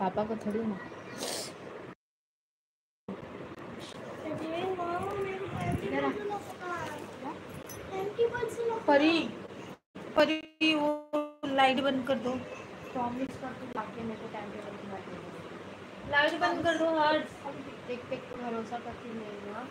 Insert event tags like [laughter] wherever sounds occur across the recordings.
पापा को थोड़ी ना। परी परी वो लाइट बंद कर दो। प्रॉमिस कर दो लाके मेरे को टाइम टेबल लाइट बंद कर दो हर्ष देख देख भरोसा करती नहीं हुआ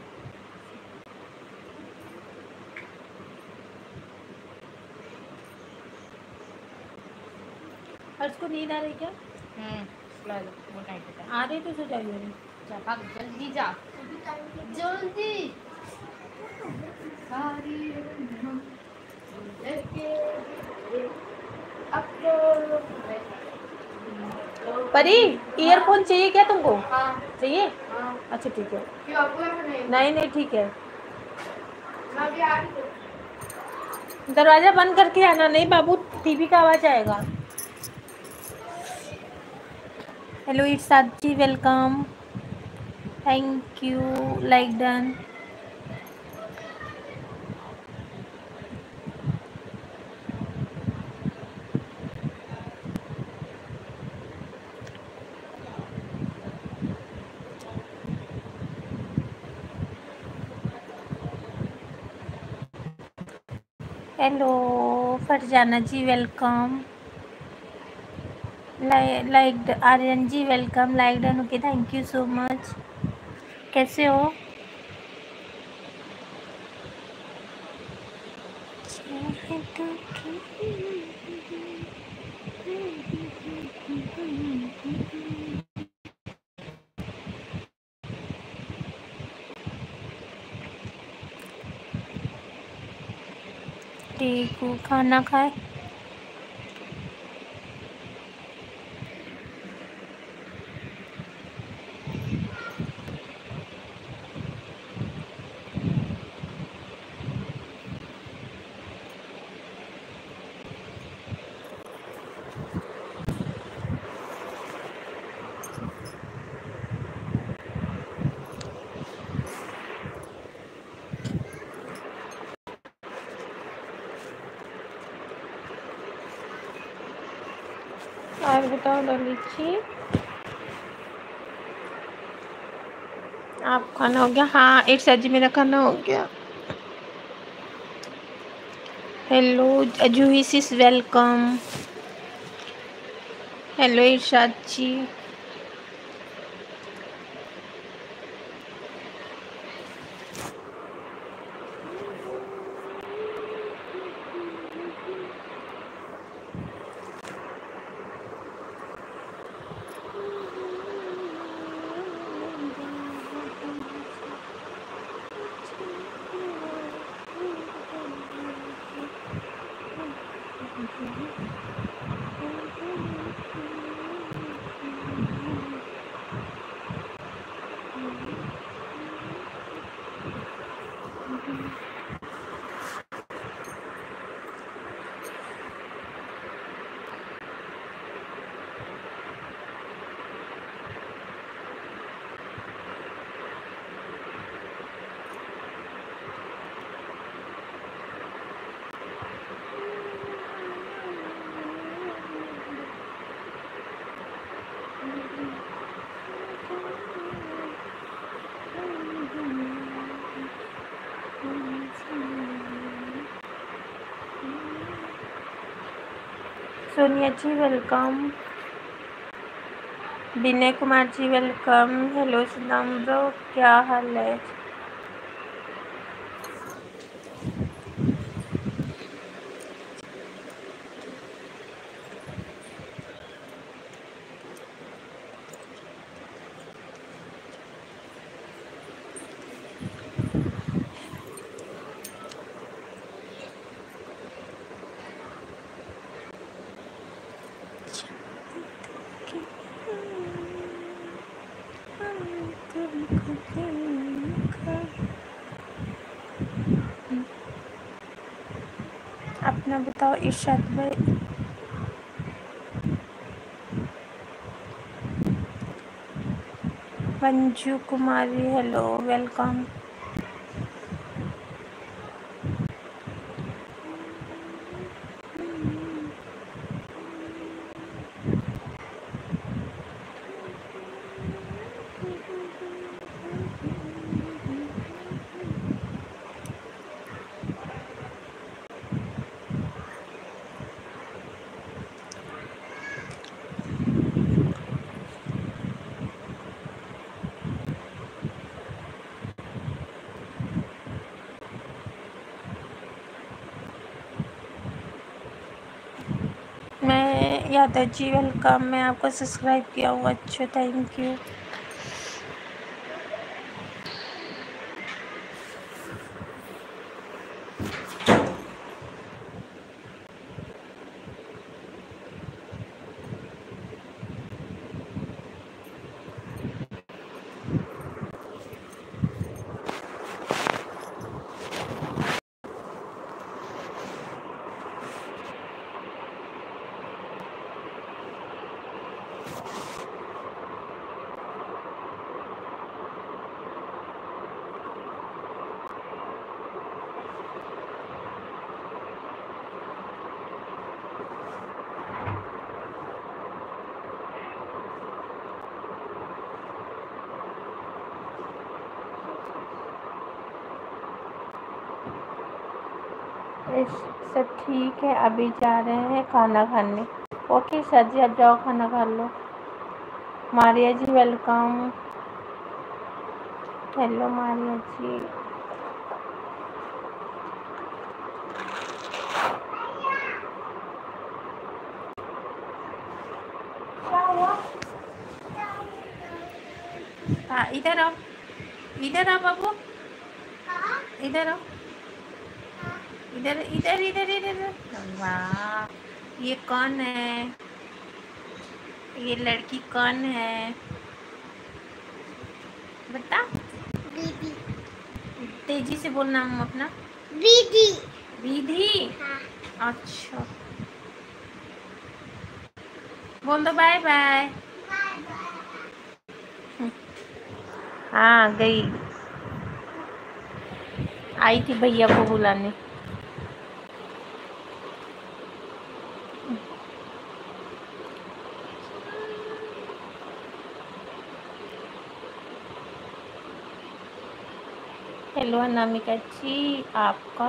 हर्ष को नींद आ रही क्या? हम्म। वो टाइम आ रही तो सो जाइए जा भाग जल्दी जा। जल्दी। सारी परी ईयरफोन चाहिए क्या तुमको? हाँ। चाहिए? हाँ। अच्छा ठीक है। क्यों आपको यहाँ नहीं? नहीं नहीं ठीक है। हूँ। दरवाज़ा बंद करके आना नहीं बाबू टीवी का आवाज़ आएगा। Hello it's Sachi welcome thank you like done hello Farzana ji welcome like Aryan ji welcome like done okay thank you so much कैसे हो? ठीक खाना खाए? बताओ आप खाना हो गया? हाँ एक सजी मेरा खाना हो गया। Hello Ajuhi is welcome hello Irshad ji. Sonia ji welcome Vinay Kumar ji welcome hello Sudam bro क्या हाल है? अपना इस छत पर Manju Kumari hello welcome Yadav ji welcome मैं आपको सब्सक्राइब किया हुआ अच्छा थैंक यू सब ठीक है अभी जा रहे हैं खाना खाने। ओके सर जी अब जाओ खाना खा लो। Maria ji welcome hello Maria ji. हाँ इधर आओ। इधर आओ बाबू। इधर आओ। इधर इधर इधर इधर वाह ये कौन है? ये लड़की कौन है? बता। दीदी। तेज़ी से बोलना हम अपना। दीदी। विधि हाँ। अच्छा। बोल दो बाय बाय हाँ गई। आई थी भैया को बुलाने। हेलो अनामिका जी आपका?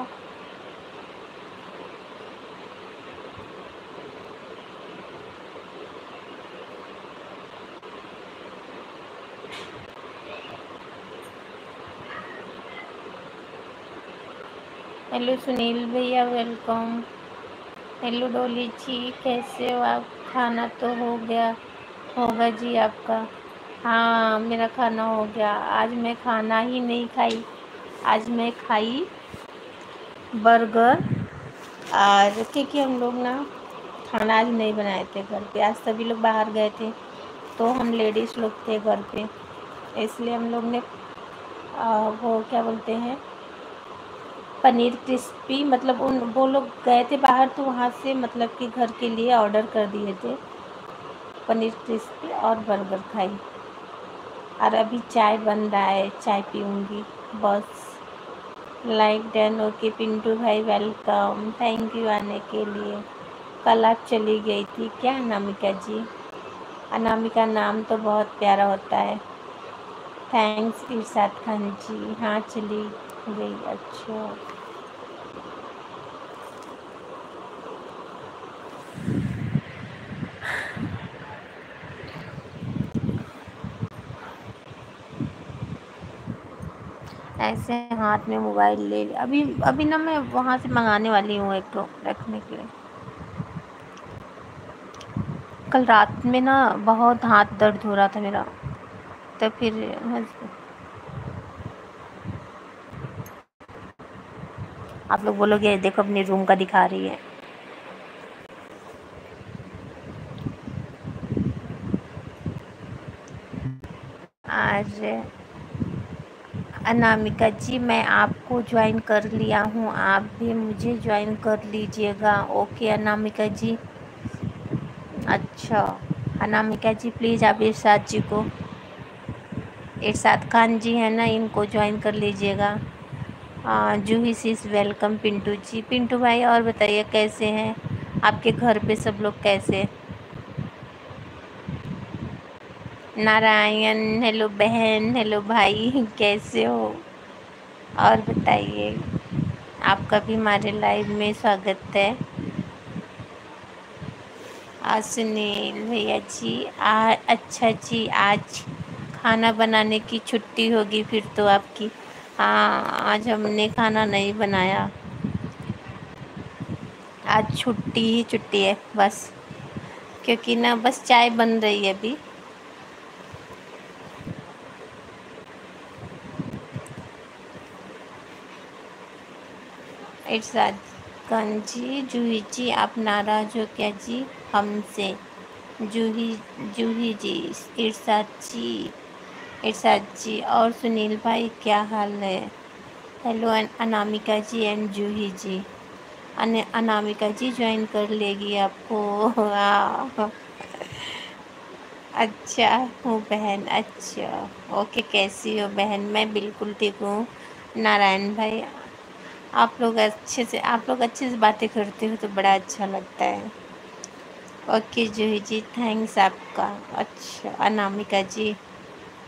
हेलो सुनील भैया वेलकम हेलो डोली जी, कैसे हो आप? खाना तो हो गया, होगा जी आपका? हाँ मेरा खाना हो गया। आज मैं खाना ही नहीं खाई। आज मैं खाई बर्गर। और क्योंकि हम लोग ना खाना आज नहीं बनाए थे घर पे। आज सभी लोग बाहर गए थे तो हम लेडीज़ लोग थे घर पे। इसलिए हम लोग ने आ, वो क्या बोलते हैं पनीर क्रिस्पी मतलब उन वो लोग गए थे बाहर तो वहाँ से मतलब कि घर के लिए ऑर्डर कर दिए थे। पनीर क्रिस्पी और बर्गर खाई। और अभी चाय बन रहा है चाय पीऊँगी बस। लाइक डन ओके पिंटू भाई वेलकम। थैंक यू आने के लिए। कल आप चली गई थी क्या अनामिका जी? अनामिका नाम तो बहुत प्यारा होता है। थैंक्स इर्शाद खान जी। हाँ चली गई। अच्छा। ऐसे हाथ में मोबाइल ले लिया। अभी अभी ना मैं वहाँ से मंगाने वाली हूँ एक तो रखने के लिए। कल रात में ना बहुत हाथ दर्द हो रहा था मेरा तो फिर आप लोग बोलोगे देखो अपने रूम का दिखा रही है। आज अनामिका जी, मैं आपको ज्वाइन कर लिया हूँ। आप भी मुझे ज्वाइन कर लीजिएगा। ओके अनामिका जी। अच्छा। अनामिका जी प्लीज़ आप इरशाद जी को इरशाद खान जी है ना, इनको ज्वाइन कर लीजिएगा। Juhi sis welcome Pintu ji. Pintu भाई, और बताइए, कैसे हैं? आपके घर पे सब लोग कैसे? नारायण, हेलो बहन, हेलो भाई, कैसे हो? और बताइए, आपका भी हमारे लाइव में स्वागत है। आज सुनील भैया जी, आ अच्छा जी, आज खाना बनाने की छुट्टी होगी फिर तो आपकी। हाँ आज हमने खाना नहीं बनाया। आज छुट्टी ही छुट्टी है, बस। क्योंकि ना, बस चाय बन रही है अभी। इरशाद जी जूही जी आप नाराज़ हो क्या जी हमसे? जूही जूही जी इरशाद जी इरशाद जी। और सुनील भाई, क्या हाल है? हेलो अनामिका जी एंड जूही जी अन, अनामिका जी ज्वाइन कर लेगी आपको। अच्छा हूँ बहन अच्छा। ओके, कैसी हो बहन? मैं बिल्कुल ठीक हूँ। नारायण भाई आप लोग अच्छे से, आप लोग अच्छे से बातें करते हो तो बड़ा अच्छा लगता है। ओके जूही जी, थैंक्स आपका। अच्छा अनामिका जी,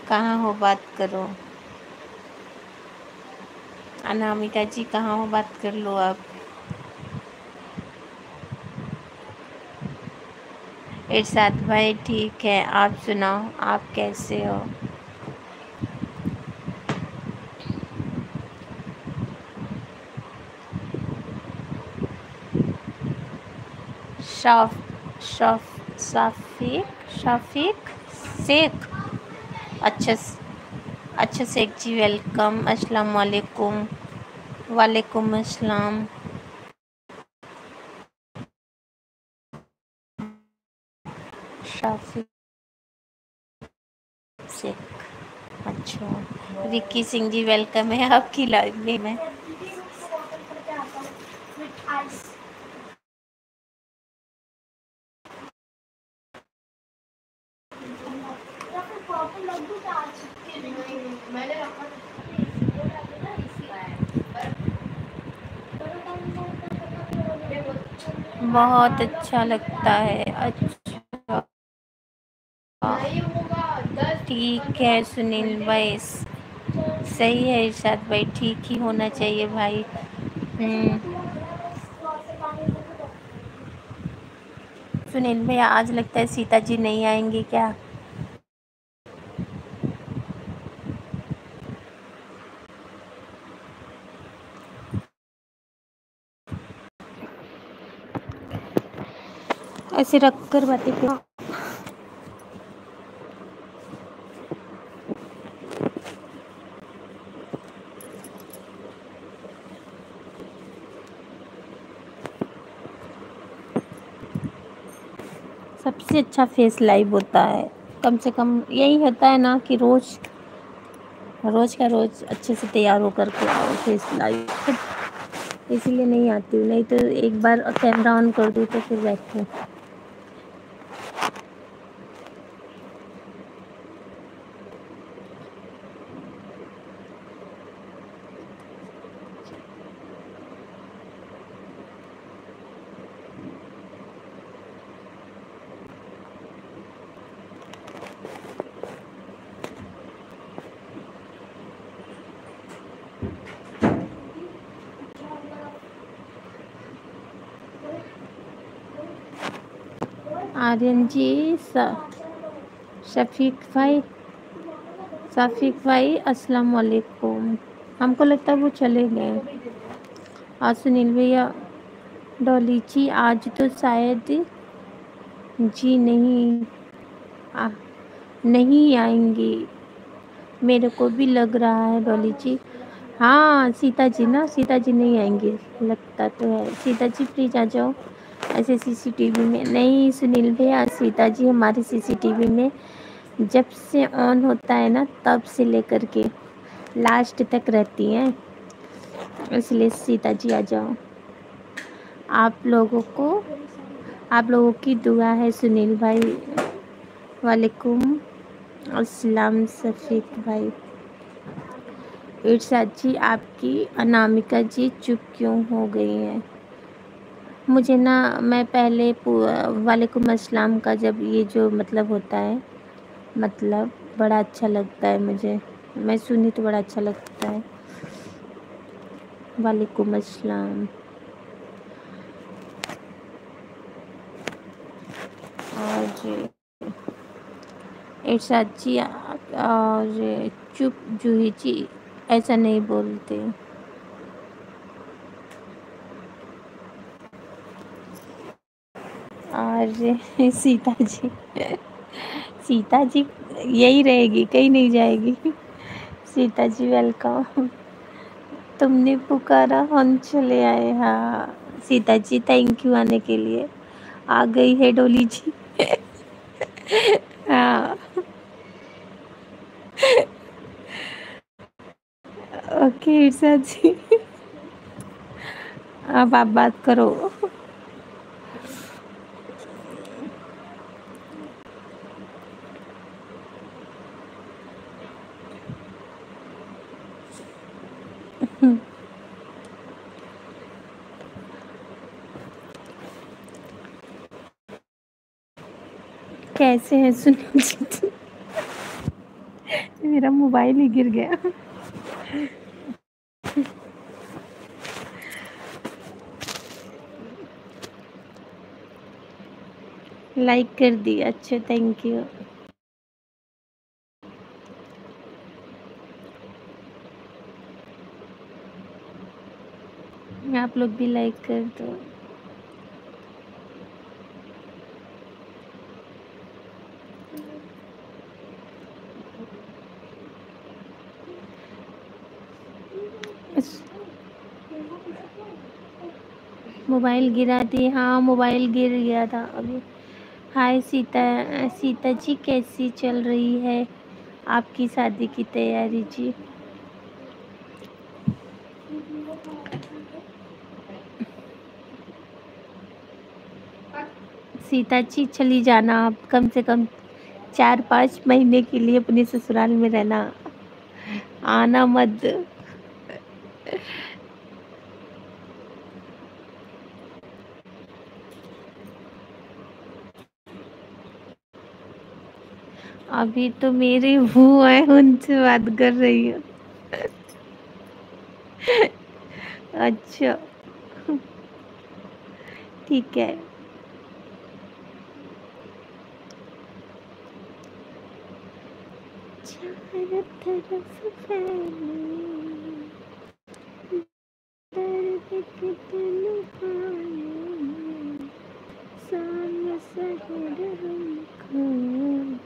कहाँ हो बात करो? अनामिका जी, कहाँ हो बात कर लो आप? इरशाद भाई, ठीक है, आप सुनाओ, आप कैसे हो? शफ शफ शफीक शफीक शेख अच्छा अच्छा शेख जी वेलकम अस्सलाम वालेकुम वालेकुम अस्सलाम। शफीक शेख अच्छा। विक्की सिंह जी वेलकम है आपकी लाइव में। बहुत अच्छा लगता है। अच्छा। ठीक है सुनील भाई सही है इरशाद भाई ठीक ही होना चाहिए भाई। हम्म। सुनील भैया आज लगता है सीता जी नहीं आएँगे क्या? ऐसे रख कर बातें क्यों सबसे अच्छा फेस लाइव होता है। कम से कम यही होता है ना कि रोज़ रोज़ का रोज़ अच्छे से तैयार होकर के आओ फेस लाइव। इसीलिए नहीं आती हूँ, नहीं तो एक बार कैमरा ऑन कर दूँ तो फिर बैठूँ आर्यन जी शफीक भाई शफीक भाई अस्सलाम वालेकुम हमको लगता है वो चले गए। और सुनील भैया डॉली जी आज तो शायद जी नहीं आ, नहीं आएँगी। मेरे को भी लग रहा है डॉली जी। हाँ सीता जी ना सीता जी नहीं आएँगी। लगता तो है। सीता जी प्लीज़ आ जाओ। ऐसे सीसीटीवी में। नहीं, सुनील भैया, सीता जी हमारी सीसीटीवी में जब से ऑन होता है ना, तब से लेकर के लास्ट तक रहती हैं। इसलिए सीता जी आ जाओ। आप लोगों को, आप लोगों की दुआ है सुनील भाई, वालेकुम अस्सलाम सफ़ीक भाई। इर्शाद जी, आपकी अनामिका जी चुप क्यों हो गई हैं? मुझे ना, मैं पहले वालेकुम अस्सलाम का जब ये जो मतलब होता है मतलब बड़ा अच्छा लगता है मुझे। मैं सुनी तो बड़ा अच्छा लगता है। वालेकुम अस्सलाम। और इरशाद जी और चुप जूही जी, ऐसा नहीं बोलते। और [laughs] सीता जी। सीता जी यही रहेगी, कहीं नहीं जाएगी। सीता जी वेलकम तुमने पुकारा, हम चले आए। हाँ सीता जी थैंक यू आने के लिए। आ गई है डोली जी। [laughs] हाँ। ओके ईर्षा जी। अब आप बात करो। कैसे हैं? सुनील जी। मेरा मोबाइल ही गिर गया। लाइक कर दिया अच्छा थैंक यू आप लोग भी लाइक कर दो। मोबाइल गिरा दी हाँ मोबाइल गिर गया था अभी। हाय सीता सीता जी, कैसी चल रही है? आपकी शादी की तैयारी जी। सीता जी, चली जाना। आप कम से कम चार पाँच महीने के लिए अपने ससुराल में रहना। आना मत। अभी तो मेरे वो है, उनसे बात कर रही हूँ। अच्छा। ठीक है। सामने हमको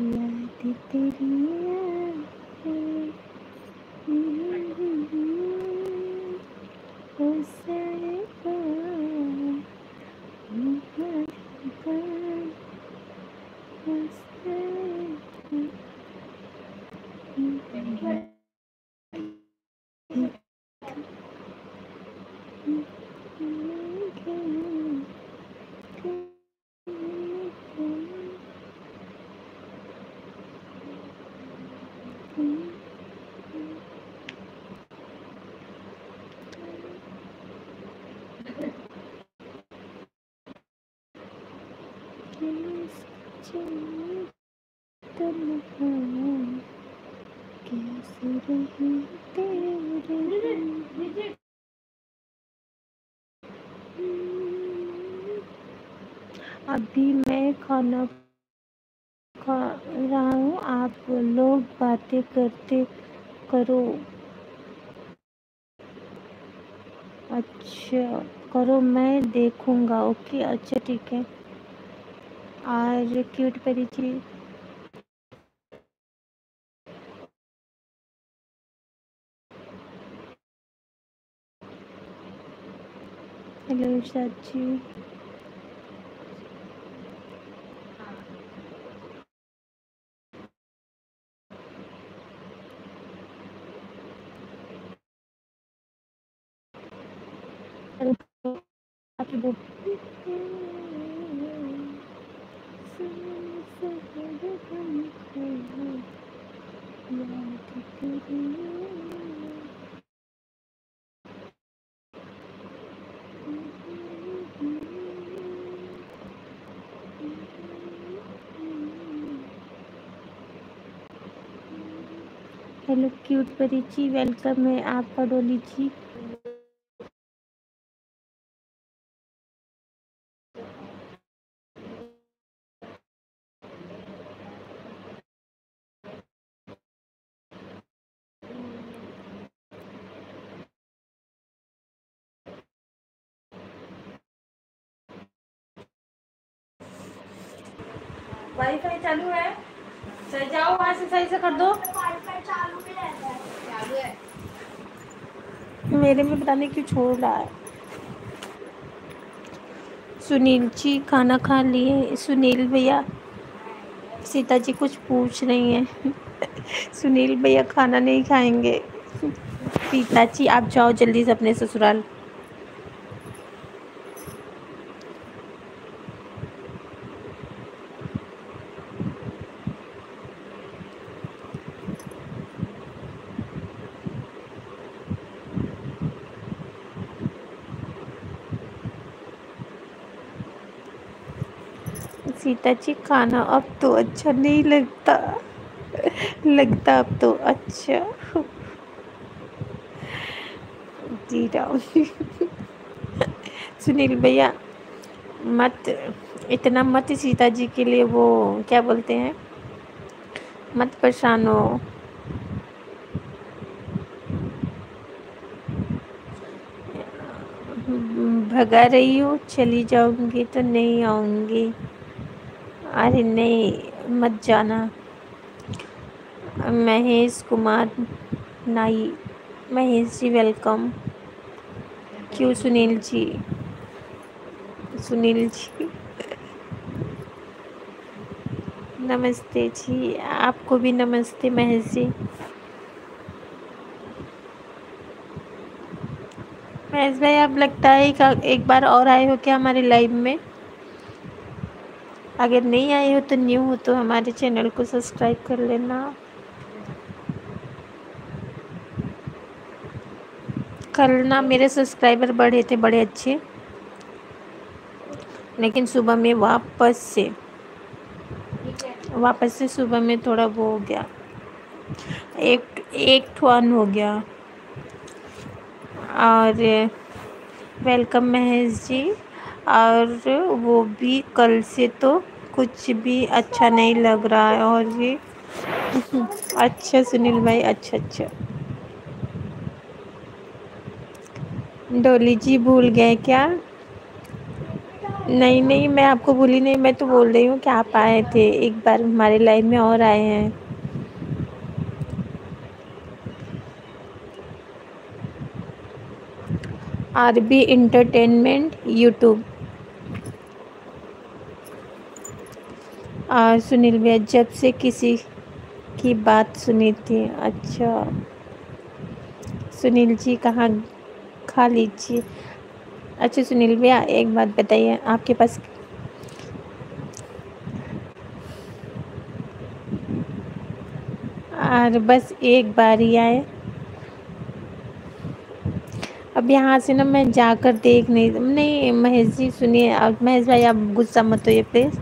याद तेरी आए ओ साहिबा, मुहब्बा, ओ साहिबा, कैसे रही तेरे बिन। अभी मैं खाना खा रहा हूँ। आप लोग बातें करते करो। अच्छा करो, मैं देखूँगा। ओके अच्छा ठीक है। और क्यूट परिचय हेलो इरशाद जी आपकी बुक हेलो परी परिची वेलकम है आपका डोली जी। नहीं क्यों छोड़ रहा है। सुनील जी, खाना खा लिए सुनील भैया, सीता जी कुछ पूछ रही हैं। [laughs] सुनील भैया खाना नहीं खाएँगे। [laughs] सीता जी, आप जाओ जल्दी से अपने ससुराल। सीता जी, खाना अब तो अच्छा नहीं लगता। लगता अब तो अच्छा। जी राम। सुनील भैया, मत, इतना मत सीता जी के लिए वो क्या बोलते हैं? मत परेशान हो। भगा रही हो, चली जाऊँगी तो नहीं आऊँगी। अरे नहीं, मत जाना। महेश कुमार नाई, महेश जी वेलकम क्यों सुनील जी? सुनील जी। नमस्ते जी, आपको भी नमस्ते महेश जी। महेश भाई, आप लगता है एक बार और आए हो क्या हमारे लाइव में? अगर नहीं आए हो तो न्यू हो तो हमारे चैनल को सब्सक्राइब कर लेना। कल ना मेरे सब्सक्राइबर बढ़े थे, बड़े अच्छे। लेकिन सुबह में वापस से वापस से सुबह में थोड़ा वो हो गया। एक एक ठुआन हो गया। और वेलकम महेश जी। और वो भी कल से तो कुछ भी अच्छा नहीं लग रहा है। और भी [laughs] अच्छा सुनील भाई अच्छा अच्छा। डोली जी भूल गए क्या? नहीं नहीं, मैं आपको भूली नहीं, मैं तो बोल रही हूँ कि आप आए थे। एक बार हमारे लाइव में और आए हैं। आर बी इंटरटेनमेंट यूट्यूब और सुनील भैया, जब से किसी की बात सुनी थी। अच्छा। सुनील जी, कहाँ खा लीजिए। अच्छा सुनील भैया, एक बात बताइए, आपके पास और बस एक बार ही आए। अब यहाँ से ना मैं जाकर देख नहीं नहीं, महेश जी, सुनिए, अब महेश भाई, आप गुस्सा मत होइए प्लीज़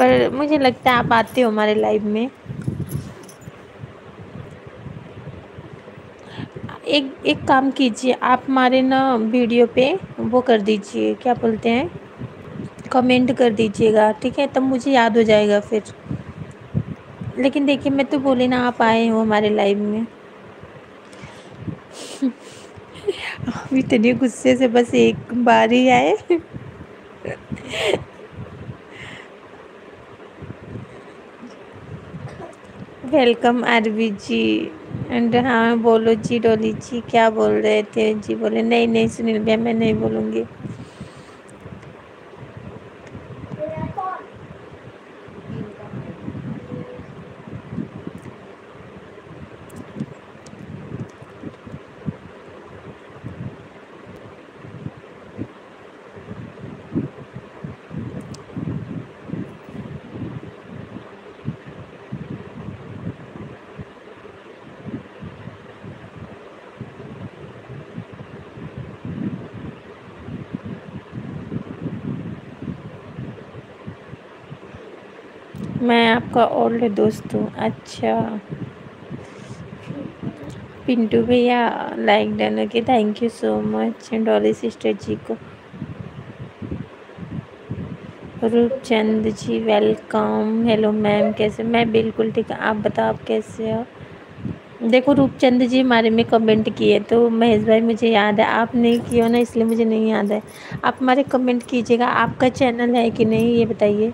पर मुझे लगता है आप आते हो हमारे लाइव में। एक एक काम कीजिए, आप हमारे ना वीडियो पे वो कर दीजिए, क्या बोलते हैं? कमेंट कर दीजिएगा, ठीक है? तब मुझे याद हो जाएगा फिर। लेकिन देखिए, मैं तो बोली ना, आप आए हो हमारे लाइव में। [laughs] इतने गुस्से से बस एक बार ही आए। Welcome RV ji. एंड हाँ बोलो जी, डोली जी, क्या बोल रहे थे? जी बोले, नहीं नहीं, सुनील भैया, मैं नहीं बोलूँगी। मैं आपका ओल्ड दोस्त हूँ। अच्छा। पिंटू भैया like done thank you so much Dolly sister ji को। Roopchand ji welcome hello ma'am कैसे? मैं बिल्कुल ठीक आप बताओ, आप कैसे हो? देखो रूपचंद जी हमारे में कमेंट किए तो महेश भाई मुझे याद है, आप नहीं किए हो ना, इसलिए मुझे नहीं याद है। आप हमारे कमेंट कीजिएगा, आपका चैनल है कि नहीं, ये बताइए।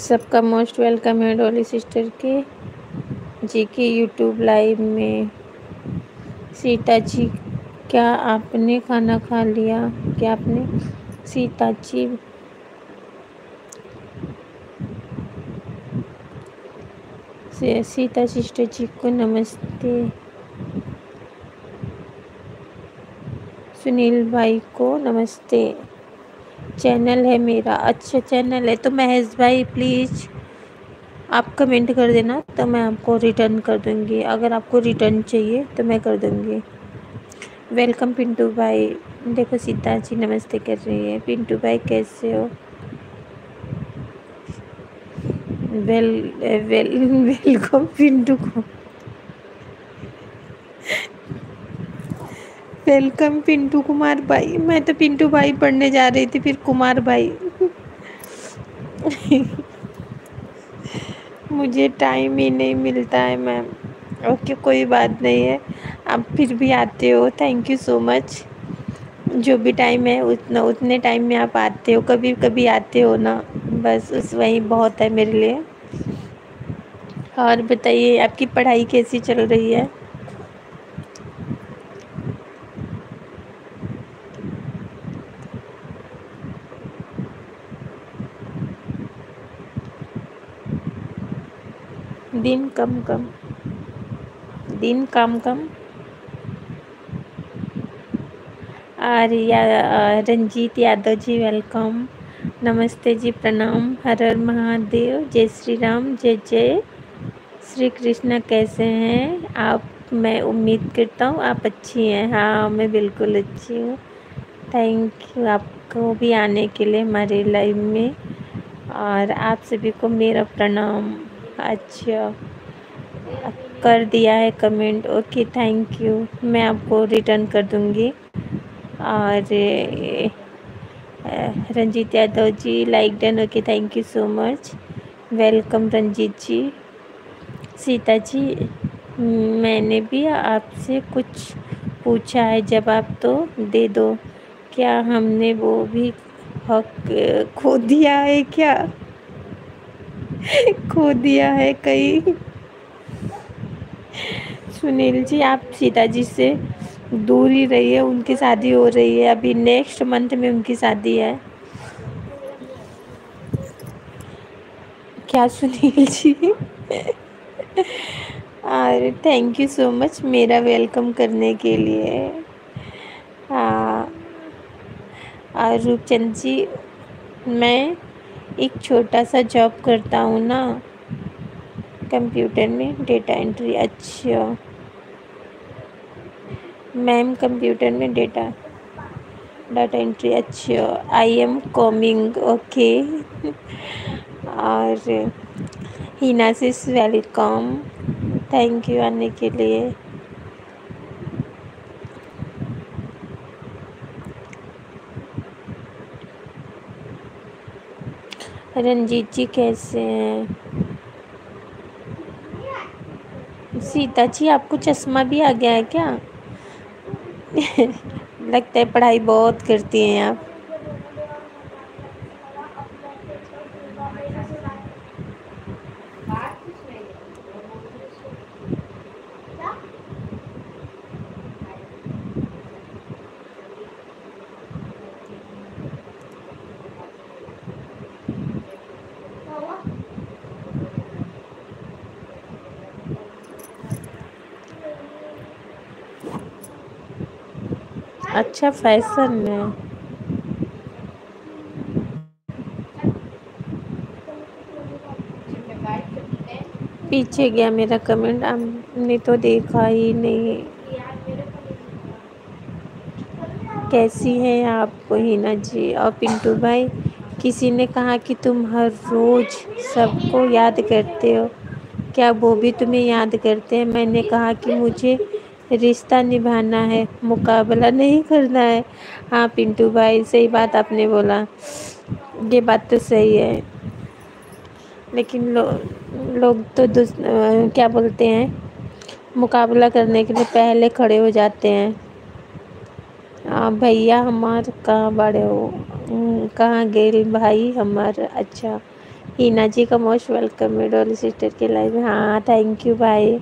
सबका मोस्ट वेलकम है डॉली सिस्टर के। जी के यूट्यूब लाइव में। सीता जी, क्या आपने खाना खा लिया? क्या आपने? सीता जी। सीता सिस्टर जी को नमस्ते। सुनील भाई को नमस्ते। चैनल है मेरा अच्छा चैनल है। तो महेश भाई प्लीज़ आप कमेंट कर देना तो मैं आपको रिटर्न कर दूँगी। अगर आपको रिटर्न चाहिए तो मैं कर दूँगी। वेलकम पिंटू भाई। देखो, सीता जी नमस्ते कर रही है। पिंटू भाई, कैसे हो? वेल वेल वेलकम पिंटू को। वेलकम पिंटू कुमार भाई मैं तो पिंटू भाई पढ़ने जा रही थी, फिर कुमार भाई मुझे टाइम ही नहीं मिलता है मैम ओके कोई बात नहीं है. आप फिर भी आते हो. थैंक यू सो मच जो भी टाइम है, उतना, उतने टाइम में आप आते हो. कभी कभी आते हो ना. बस उस वही बहुत है मेरे लिए. और बताइए, आपकी पढ़ाई कैसी चल रही है? दिन कम कम। दिन कम कम। और या रंजीत यादव जी वेलकम नमस्ते जी, प्रणाम। हर हर महादेव। जय श्री राम। जय जय। श्री कृष्ण, कैसे हैं? आप, मैं उम्मीद करता हूँ आप अच्छी हैं। हाँ मैं बिल्कुल अच्छी हूँ। थैंक यू आपको भी आने के लिए हमारे लाइव में। और आप सभी को मेरा प्रणाम। अच्छा। कर दिया है कमेंट ओके थैंक यू मैं आपको रिटर्न कर दूँगी। और Ranjit Yadav ji like done okay thank you so much welcome Ranjit ji. Sita ji, मैंने भी आपसे कुछ पूछा है, जवाब तो दे दो। क्या हमने वो भी हक खो दिया है क्या? खो दिया है कहीं सुनील जी, आप सीता जी से दूर ही रहिए, उनकी शादी हो रही है। अभी नेक्स्ट मंथ में उनकी शादी है। क्या सुनील जी? और थैंक यू सो मच मेरा वेलकम करने के लिए। हाँ। और रूपचंद जी, मैं एक छोटा सा जॉब करता हूँ ना कंप्यूटर में डेटा एंट्री अच्छा। मैम कंप्यूटर में डेटा डाटा एंट्री अच्छा। आई एम कॉमिंग ओके और हिना से वेलकम थैंक यू आने के लिए। रंजीत जी कैसे हैं? सीता जी, आपको चश्मा भी आ गया है क्या? [laughs] लगता है पढ़ाई बहुत करती हैं आप। अच्छा फ़ैशन में पीछे गया मेरा कमेंट हमने तो देखा ही नहीं। कैसी हैं आप हिना जी? और पिंटू भाई, किसी ने कहा कि तुम हर रोज़ सबको याद करते हो? क्या वो भी तुम्हें याद करते हैं? मैंने कहा कि मुझे रिश्ता निभाना है मुकाबला नहीं करना है। हाँ पिंटू भाई सही बात आपने बोला। ये बात तो सही है। लेकिन लो, लोग तो क्या बोलते हैं? मुकाबला करने के लिए पहले खड़े हो जाते हैं। हाँ भैया हमार कहाँ बड़े हो? कहाँ गए भाई हमार? अच्छा हीना जी का मोस्ट वेलकम है डॉली सिस्टर के लाइव हाँ थैंक यू भाई।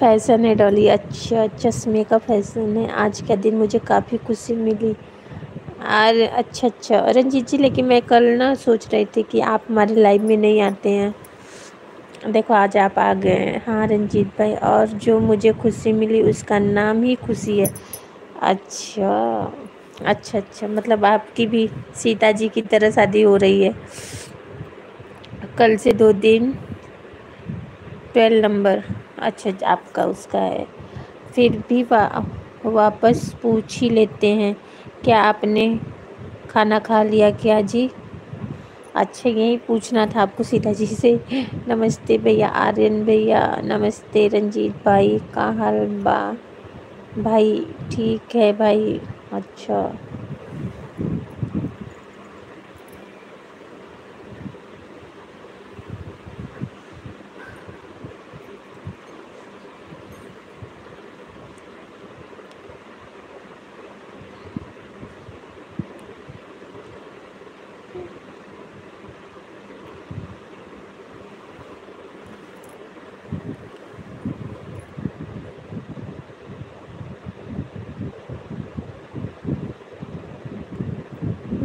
फ़ैशन है डॉली अच्छा अच्छा चश्मे का फ़ैशन है। आज का दिन मुझे काफ़ी खुशी मिली। और अच्छा अच्छा रंजीत जी, लेकिन मैं कल ना सोच रही थी कि आप हमारे लाइव में नहीं आते हैं। देखो, आज आप आ गए हैं। हाँ रंजीत भाई, और जो मुझे खुशी मिली उसका नाम ही खुशी है। अच्छा अच्छा अच्छा मतलब आपकी भी सीता जी की तरह शादी हो रही है। कल से दो दिन, ट्वेल्व नंबर। अच्छा आपका उसका है। फिर भी वा, वापस पूछ ही लेते हैं क्या आपने खाना खा लिया क्या जी? अच्छा यही पूछना था आपको सीता जी से। नमस्ते भैया आर्यन भैया नमस्ते रंजीत भाई का हाल बा भाई ठीक है भाई अच्छा।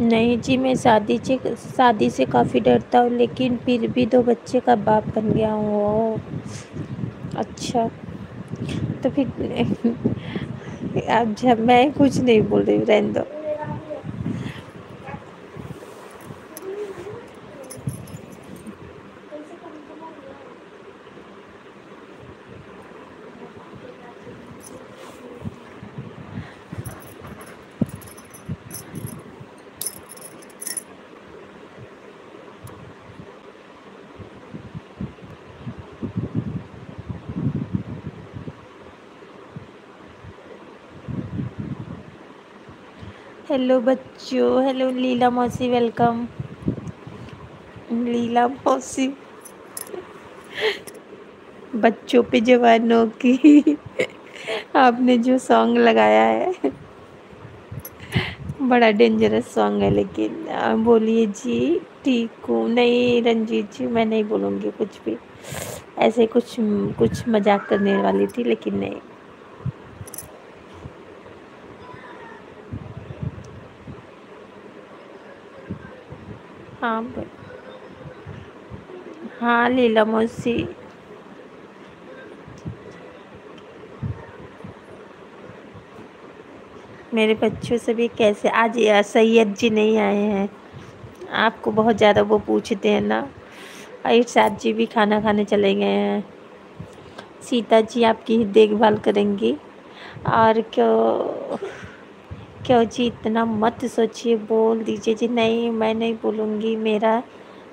नहीं जी, मैं शादी से शादी से काफ़ी डरता हूँ, लेकिन फिर भी दो बच्चे का बाप बन गया हूँ अच्छा। तो फिर, [laughs] अब जब मैं कुछ नहीं बोल रही रहने दो। हेलो बच्चों, हेलो लीला मौसी वेलकम लीला मौसी। बच्चों पे जवानों की। आपने जो सॉन्ग लगाया है, बड़ा डेंजरस सॉन्ग है, लेकिन बोलिए जी, ठीक हूँ। नहीं, रंजीत जी, मैं नहीं बोलूँगी कुछ भी। ऐसे कुछ कुछ मज़ाक करने वाली थी, लेकिन नहीं। हाँ हाँ लीला मौसी। मेरे बच्चों से भी कैसे, आज सैयद जी नहीं आए हैं। आपको बहुत ज़्यादा वो पूछते हैं ना। इरशाद जी भी खाना खाने चले गए हैं। सीता जी आपकी देखभाल करेंगी। और क्यों क्यों जी, इतना मत सोचिए, बोल दीजिए जी, नहीं, मैं नहीं बोलूँगी। मेरा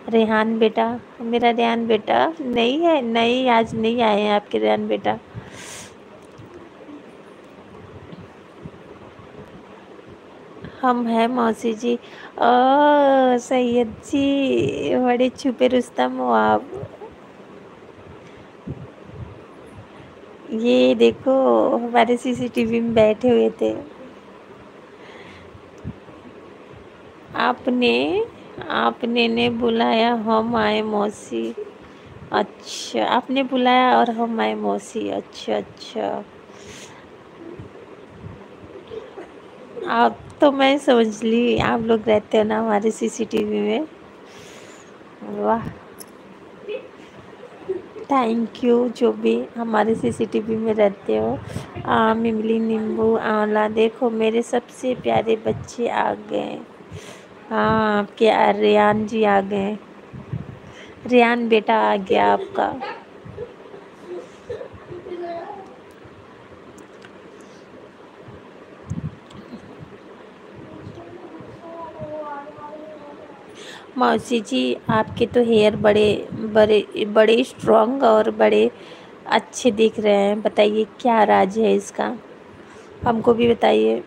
रेहान बेटा, मेरा रेहान बेटा नहीं है, नहीं, आज नहीं आए हैं आपके रेहान बेटा। हम हैं मौसी जी। ओ, सैयद जी, बड़े छुपे रुस्तम हो आप। ये देखो, हमारे सीसीटीवी में बैठे हुए थे। आपने आपने ने बुलाया हम आए मौसी। अच्छा आपने बुलाया और हम आए मौसी। अच्छा अच्छा। आप तो मैं समझ ली, आप लोग रहते हो ना हमारे सीसीटीवी में। वाह। थैंक यू जो भी हमारे सीसीटीवी में रहते हो। आम इमली नींबू, आंवला, देखो मेरे सबसे प्यारे बच्चे आ गए। हाँ आपके रियान जी आ गए रियान बेटा आ गया आपका। मौसी जी, आपके तो हेयर बड़े बड़े बड़े स्ट्रॉन्ग और बड़े अच्छे दिख रहे हैं। बताइए, क्या राज है इसका? हमको भी बताइए।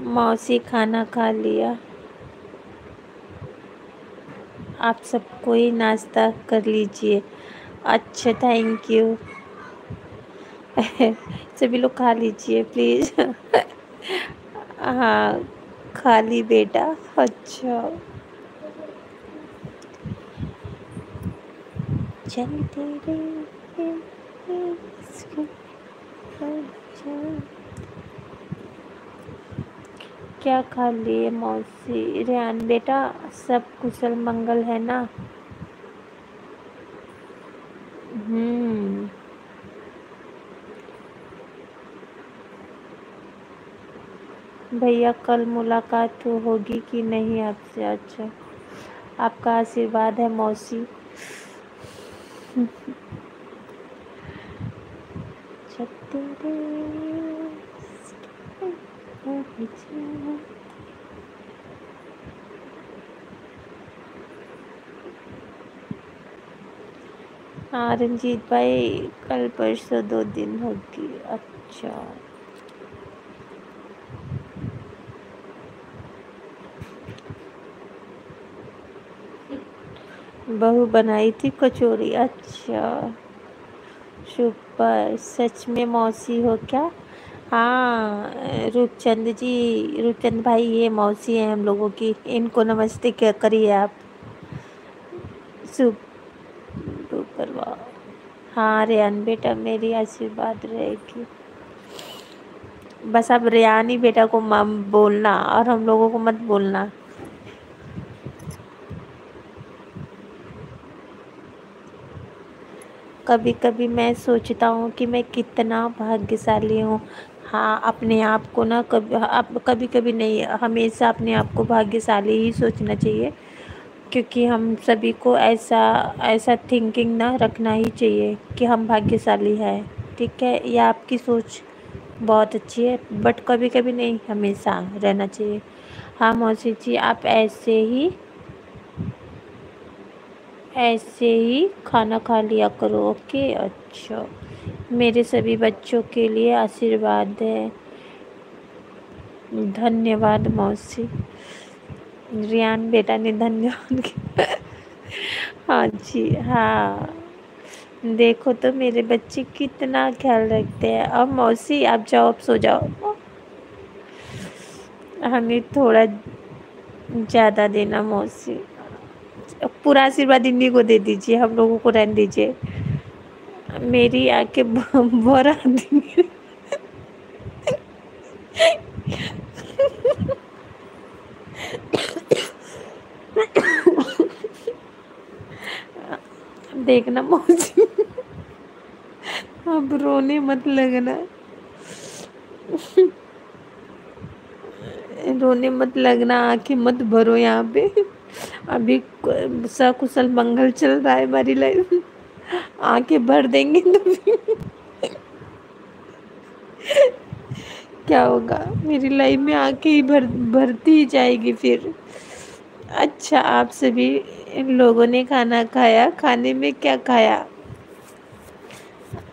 मौसी खाना खा लिया। आप सब कोई नाश्ता कर लीजिए। अच्छा थैंक यू [laughs] सभी लोग खा लीजिए प्लीज़ [laughs] हाँ खा ली बेटा। अच्छा। चलते रहे क्या खा लिए मौसी? रेहान बेटा, सब कुशल मंगल है ना? हम्म। भैया, कल मुलाकात होगी कि नहीं आपसे? अच्छा आपका आशीर्वाद है मौसी। [laughs] हाँ रंजीत भाई, कल परसों दो दिन होगी। अच्छा। बहू बनाई थी कचौरी। अच्छा। सुपर सच में मौसी हो क्या? हाँ रूपचंद जी, रूपचंद भाई ये मौसी हैं हम लोगों की। इनको नमस्ते क्या करिए आप। सुपर हाँ रेहान बेटा मेरी आशीर्वाद रहेगी। बस अब रेहान ही बेटा को मम बोलना और हम लोगों को मत बोलना। कभी कभी मैं सोचता हूँ कि मैं कितना भाग्यशाली हूँ। हाँ अपने आप को ना कभी आप कभी कभी नहीं, हमेशा अपने आप को भाग्यशाली ही सोचना चाहिए, क्योंकि हम सभी को ऐसा ऐसा थिंकिंग ना रखना ही चाहिए कि हम भाग्यशाली हैं, ठीक है? यह आपकी सोच बहुत अच्छी है बट कभी कभी नहीं, हमेशा रहना चाहिए। हाँ मौसी जी, आप ऐसे ही ऐसे ही खाना खा लिया करो, ओके? अच्छा। मेरे सभी बच्चों के लिए आशीर्वाद है। धन्यवाद मौसी। रियान बेटा ने धन्यवाद हाँ जी हाँ। देखो तो मेरे बच्चे कितना ख्याल रखते हैं। अब मौसी, आप जाओ, अब सो जाओ। हमें थोड़ा ज़्यादा देना मौसी। पूरा आशीर्वाद इन्हीं को दे दीजिए, हम लोगों को रहने दीजिए। मेरी आके बोरा देखना मौसी अब रोने मत लगना। रोने मत लगना, आँखें मत भरो यहाँ पे। अभी सकुशल मंगल चल रहा है हमारी लाइफ आँखें भर देंगे तो क्या होगा? मेरी लाइफ में आँखें ही भर, भरती ही जाएगी फिर। अच्छा आप सभी इन लोगों ने खाना खाया। खाने में क्या खाया?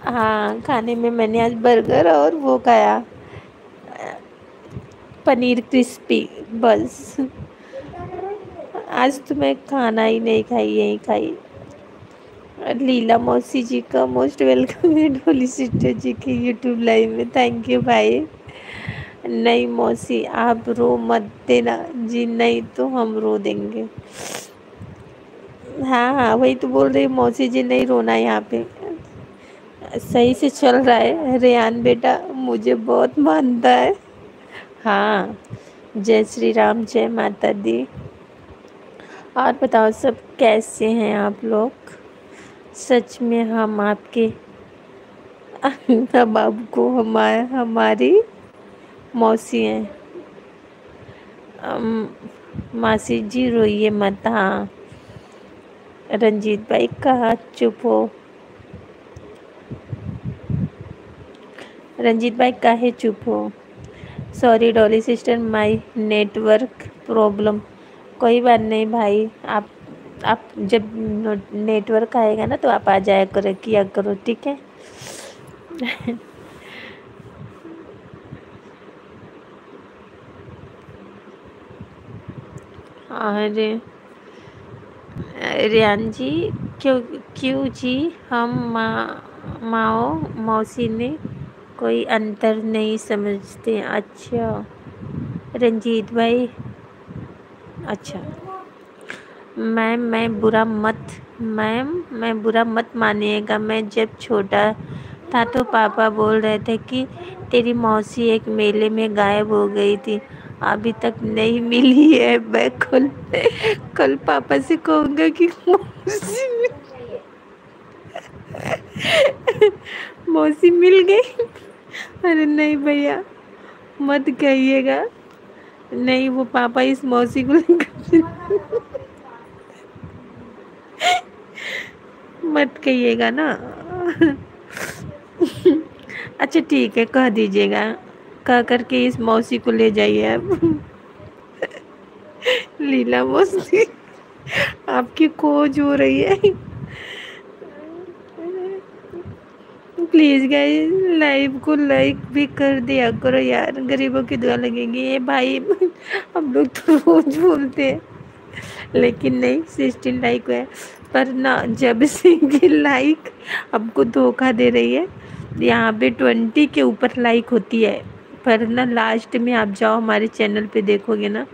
हाँ खाने में मैंने आज बर्गर और वो खाया। पनीर क्रिस्पी, बस। आज तो मैं खाना ही नहीं खाई, यही खाई। लीला मौसी जी का मोस्ट वेलकम है डोली सिस्टर जी के यूट्यूब लाइव में। थैंक यू भाई नहीं मौसी, आप रो मत देना जी, नहीं तो हम रो देंगे। हाँ हाँ वही तो बोल रही मौसी जी नहीं रोना यहाँ पे। सही से चल रहा है। रेहान बेटा, मुझे बहुत मानता है। हाँ जय श्री राम, जय माता दी। और बताओ, सब कैसे हैं आप लोग? सच में हम आपके हम को हमारे, हमारी मौसी हैं। मासी जी रोइए मत हाँ। रंजीत भाई, कहा? चुप हो। रंजीत भाई, काहे चुप हो? Sorry Dolly sister my network problem कोई बात नहीं भाई, आप आप जब नेटवर्क आएगा ना तो आप आ जाया करो, किया करो, ठीक है? अरे, रियान जी, क्यों क्यों जी, हम माँ, माओ, मौसी ने कोई अंतर नहीं समझते। अच्छा रंजीत भाई? अच्छा। मैम मैं बुरा मत मैम मैं बुरा मत मानिएगा। मैं जब छोटा था तो पापा बोल रहे थे कि तेरी मौसी एक मेले में गायब हो गई थी। अभी तक नहीं मिली है। मैं कल कल पापा से कहूँगा कि मौसी [laughs] मौसी मिल गई। अरे नहीं भैया, मत कहिएगा। नहीं, वो पापा इस मौसी को मत कहिएगा ना। अच्छा ठीक है, कह दीजिएगा। कह करके इस मौसी को ले जाइए आप। लीला मौसी, आपकी खोज हो रही है। प्लीज़ गाइस लाइव को लाइक भी कर दिया करो यार। गरीबों की दुआ लगेगी। ये भाई, हम लोग तो रोज बोलते हैं। लेकिन नहीं सिक्सटीन लाइक है। पर ना, जब से लाइक हमको धोखा दे रही है, यहाँ पे ट्वेंटी के ऊपर लाइक होती है। पर ना लास्ट में आप जाओ, हमारे चैनल पे देखोगे ना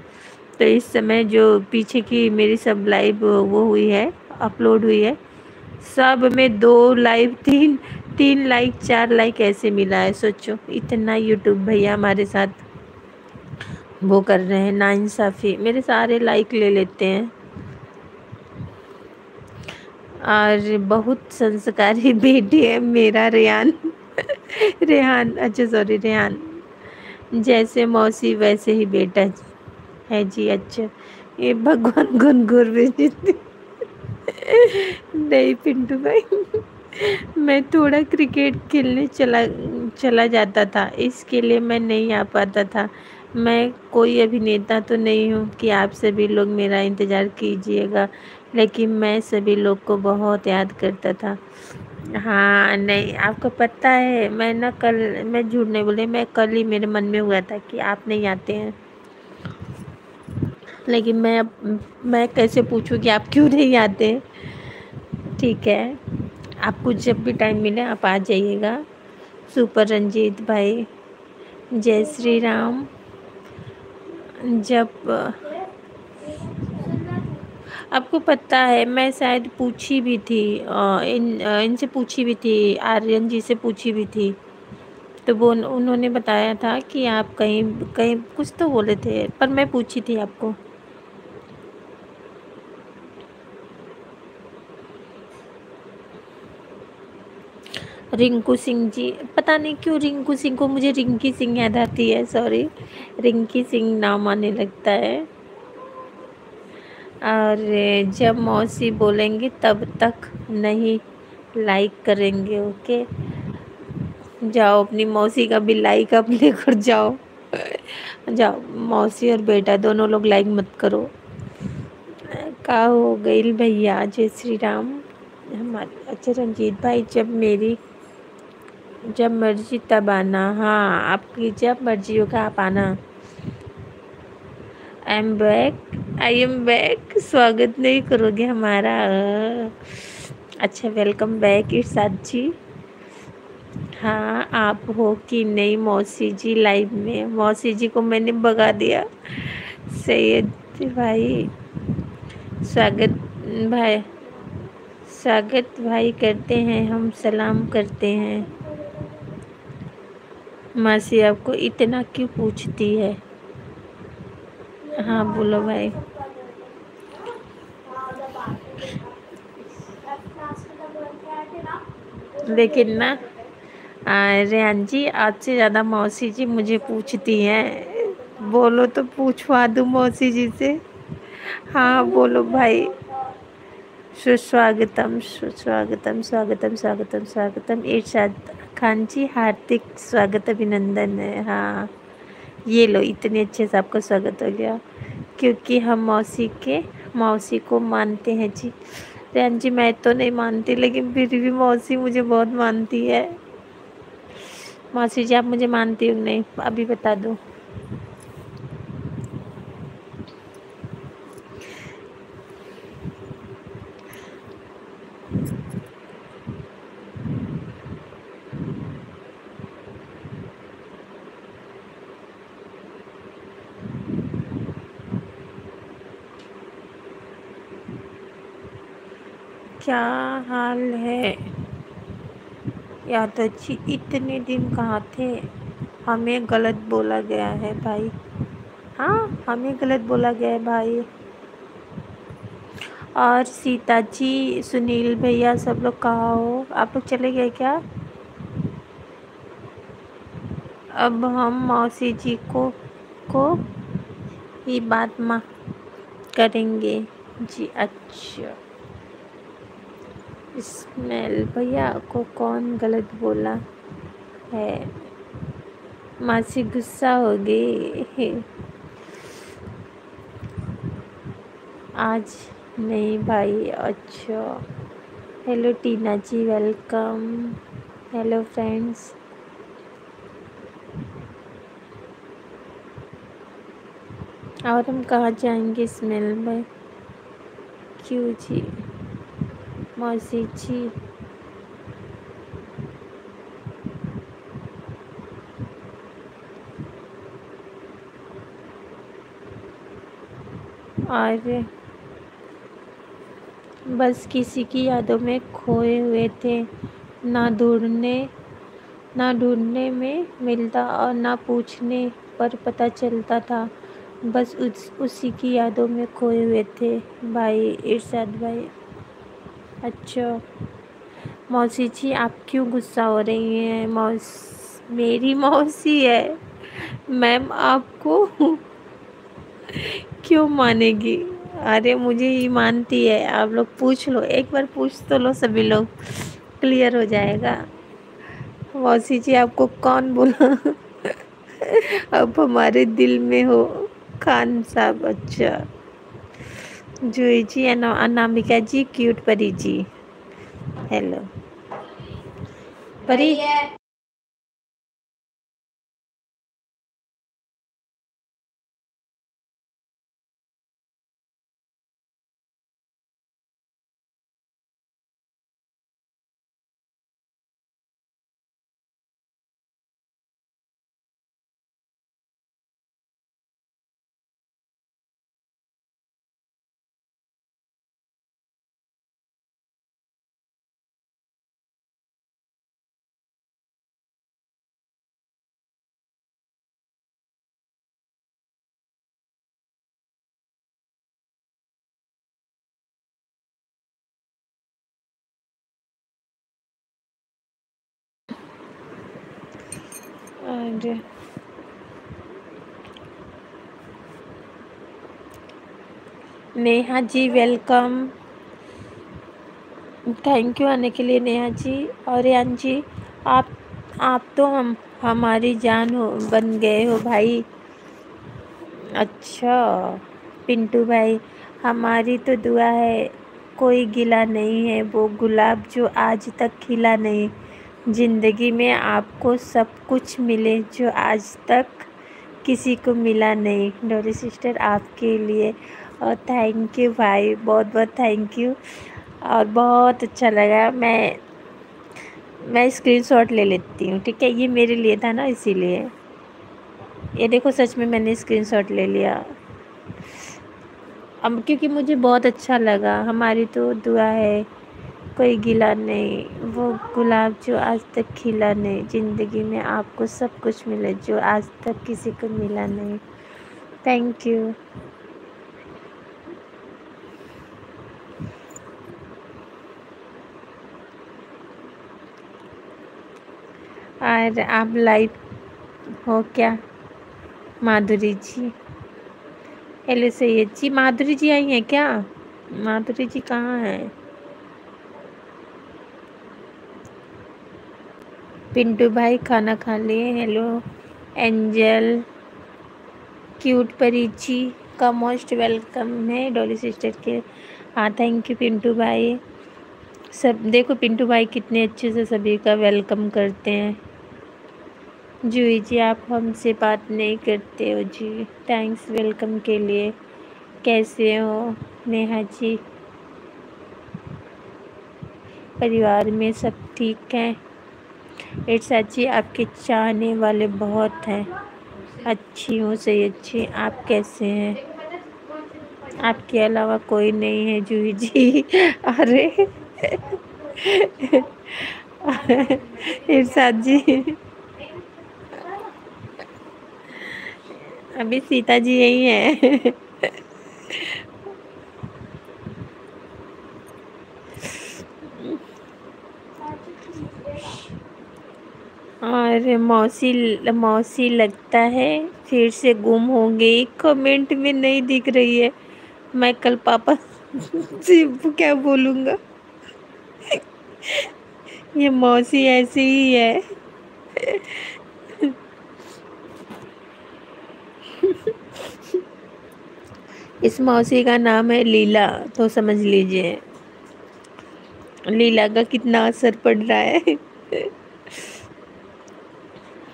तो इस समय जो पीछे की मेरी सब लाइव वो हुई है अपलोड हुई है, सब में दो लाइव तीन तीन लाइक चार लाइक ऐसे मिला है। सोचो, इतना यूट्यूब भैया हमारे साथ वो कर रहे हैं ना इंसाफ़ी मेरे सारे लाइक ले लेते हैं। और बहुत संस्कारी बेटी है मेरा रेहान। रेहान अच्छा सॉरी रेहान। जैसे मौसी, वैसे ही बेटा है जी अच्छा। ये भगवान गुन गुर नहीं, पिंटू भाई। मैं थोड़ा क्रिकेट खेलने चला चला जाता था। इसके लिए मैं नहीं आ पाता था। मैं कोई अभिनेता तो नहीं हूँ कि आप सभी लोग मेरा इंतज़ार कीजिएगा। लेकिन मैं सभी लोग को बहुत याद करता था। हाँ नहीं, आपको पता है, मैं ना कल, मैं झूठ नहीं बोली मैं कल ही मेरे मन में हुआ था कि आप नहीं आते हैं। लेकिन मैं मैं कैसे पूछूँ कि आप क्यों नहीं आते ठीक है, आपको जब भी टाइम मिले, आप आ जाइएगा। सुपर रंजीत भाई, जय श्री राम। जब आपको पता है, मैं शायद पूछी भी थी इन इनसे पूछी भी थी, आर्यन जी से पूछी भी थी। तो वो उन्होंने बताया था कि आप कहीं कहीं कुछ तो बोले थे, पर मैं पूछी थी आपको। रिंकू सिंह जी, पता नहीं क्यों रिंकू सिंह को मुझे रिंकी सिंह याद आती है सॉरी रिंकी सिंह नाम आने लगता है। और जब मौसी बोलेंगे, तब तक नहीं लाइक करेंगे ओके जाओ, अपनी मौसी का भी लाइक अब लेकर जाओ। जाओ, मौसी और बेटा दोनों लोग लाइक मत करो। का हो गई भैया? जय श्री राम। हमारे अच्छा रंजीत भाई, जब मेरी, जब मर्ज़ी तब आना। हाँ आपकी जब मर्ज़ी होगा, आप आना। I am back I am back स्वागत नहीं करोगे हमारा। अच्छा वेलकम बैक इर्शाद जी। हाँ आप हो कि नहीं मौसी जी लाइव में? मौसी जी को मैंने भगा दिया। सैयद भाई, स्वागत भाई स्वागत भाई करते हैं, हम सलाम करते हैं। मासी आपको इतना क्यों पूछती है? हाँ बोलो भाई। लेकिन ना रेहान जी, आज से ज़्यादा मौसी जी मुझे पूछती हैं। बोलो तो पूछवा दूँ मौसी जी से। हाँ बोलो भाई। सुस्वागतम सुस्वागतम, स्वागतम स्वागतम स्वागतम। इर्शाद खान जी, हार्दिक स्वागत अभिनंदन है। हाँ। ये लो, इतने अच्छे से आपका स्वागत हो गया। क्योंकि हम मौसी के, मौसी को मानते हैं जी। रैन जी, मैं तो नहीं मानती, लेकिन फिर भी मौसी मुझे बहुत मानती है। मौसी जी, आप मुझे मानती हो नहीं? अभी बता दो क्या हाल है? याद अच्छी इतने दिन कहाँ थे? हमें गलत बोला गया है भाई। हाँ हमें गलत बोला गया है भाई। और सीता जी, सुनील भैया, सब लोग कहाँ हो? आप लोग चले गए क्या? अब हम मौसी जी को को ही बात मा करेंगे। जी अच्छा। स्मेल। भैया को कौन गलत बोला है? मासी, गुस्सा हो गई। आज नहीं भाई अच्छा। Hello, Tina ji, welcome. Hello, friends. और हम कहाँ जाएँगे स्मेल में? क्यों जी? मौसी और बस किसी की यादों में खोए हुए थे। ना ढूँढने ना ढूँढने में मिलता और ना पूछने पर पता चलता था। बस उस, उसी की यादों में खोए हुए थे। भाई इरशाद भाई। अच्छा। मौसी जी, आप क्यों गुस्सा हो रही हैं? मौस, मेरी मौसी है। मैम, आपको [laughs] क्यों मानेगी? अरे, मुझे ही मानती है। आप लोग पूछ लो। एक बार पूछ तो लो सभी लोग। क्लियर हो जाएगा। मौसी जी, आपको कौन बोला? [laughs] अब हमारे दिल में हो। खान साहब अच्छा। जूही जी अनामिका जी क्यूट परी जी हेलो परी और Neha ji welcome thank you आने के लिए, नेहा जी। और यान जी, आप आप तो हम, हमारी जान हो, बन गए हो भाई। अच्छा पिंटू भाई, हमारी तो दुआ है, कोई गिला नहीं है, वो गुलाब जो आज तक खिला नहीं। ज़िंदगी में आपको सब कुछ मिले जो आज तक किसी को मिला नहीं। डोरी सिस्टर, आपके लिए और थैंक यू भाई, बहुत बहुत थैंक यू और बहुत अच्छा लगा। मैं मैं स्क्रीनशॉट ले लेती हूँ, ठीक है? ये मेरे लिए था ना, इसीलिए। ये देखो, सच में मैंने स्क्रीनशॉट ले लिया। अब क्योंकि मुझे बहुत अच्छा लगा। हमारी तो दुआ है। कोई गिला नहीं, वो गुलाब जो आज तक खिला नहीं। ज़िंदगी में आपको सब कुछ मिले जो आज तक किसी को मिला नहीं। थैंक यू और आप लाइव हो क्या, माधुरी जी? हेलो सैयद जी, माधुरी जी आई हैं क्या? माधुरी जी कहाँ हैं? पिंटू भाई खाना खा लिए हेलो एंजल क्यूट परी जी का मोस्ट वेलकम है डॉली सिस्टर के। हाँ थैंक यू पिंटू भाई। सब, देखो पिंटू भाई कितने अच्छे से सभी का वेलकम करते हैं। जूही जी, आप हमसे बात नहीं करते हो जी। थैंक्स वेलकम के लिए। कैसे हो नेहा जी? परिवार में सब ठीक हैं? इट्स अच्छी आपके चाहने वाले बहुत हैं। अच्छी हूँ, सही, अच्छी। आप कैसे हैं? आपके अलावा कोई नहीं है, जूही जी। अरे। इरशाद जी अभी सीता जी यही है। और मौसी मौसी लगता है फिर से गुम हो गई कमेंट में नहीं दिख रही है। मैं कल पापा [laughs] जी क्या बोलूँगा? ये मौसी ऐसी ही है। इस मौसी का नाम है लीला तो समझ लीजिए। लीला का कितना असर पड़ रहा है।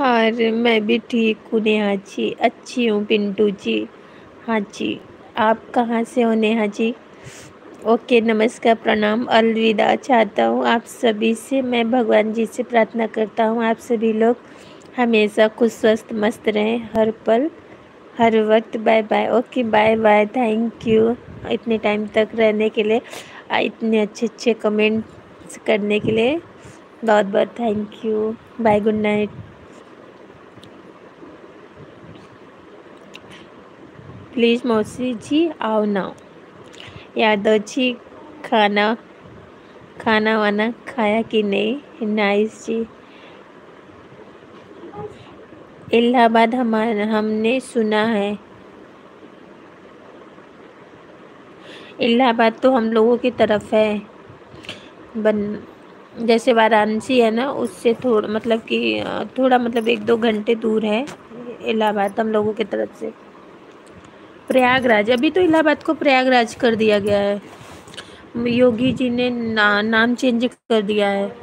और मैं भी ठीक हूँ नेहा जी। अच्छी हूँ पिंटू जी। हाँ जी। आप कहाँ से हो नेहा जी? ओके, नमस्कार, प्रणाम। अलविदा चाहता हूँ आप सभी से। मैं भगवान जी से प्रार्थना करता हूँ आप सभी लोग हमेशा खुश, स्वस्थ, मस्त रहें। हर पल, हर वक्त। Bye bye. Okay, bye bye. Thank you. इतने टाइम तक रहने के लिए इतने अच्छे अच्छे कमेंट्स करने के लिए बहुत बहुत thank you. Bye, good night. Please मौसी जी, आओ ना। यादव जी खाना खाना वाना खाया कि नहीं? नाइस जी। इलाहाबाद हमारे, हमने सुना है। इलाहाबाद तो हम लोगों की तरफ़ है। बन, जैसे वाराणसी है ना, उससे थोड़ा मतलब कि थोड़ा मतलब एक दो घंटे दूर है। इलाहाबाद हम लोगों की तरफ़ से। प्रयागराज अभी तो इलाहाबाद को प्रयागराज कर दिया गया है। योगी जी ने ना, नाम चेंज कर दिया है।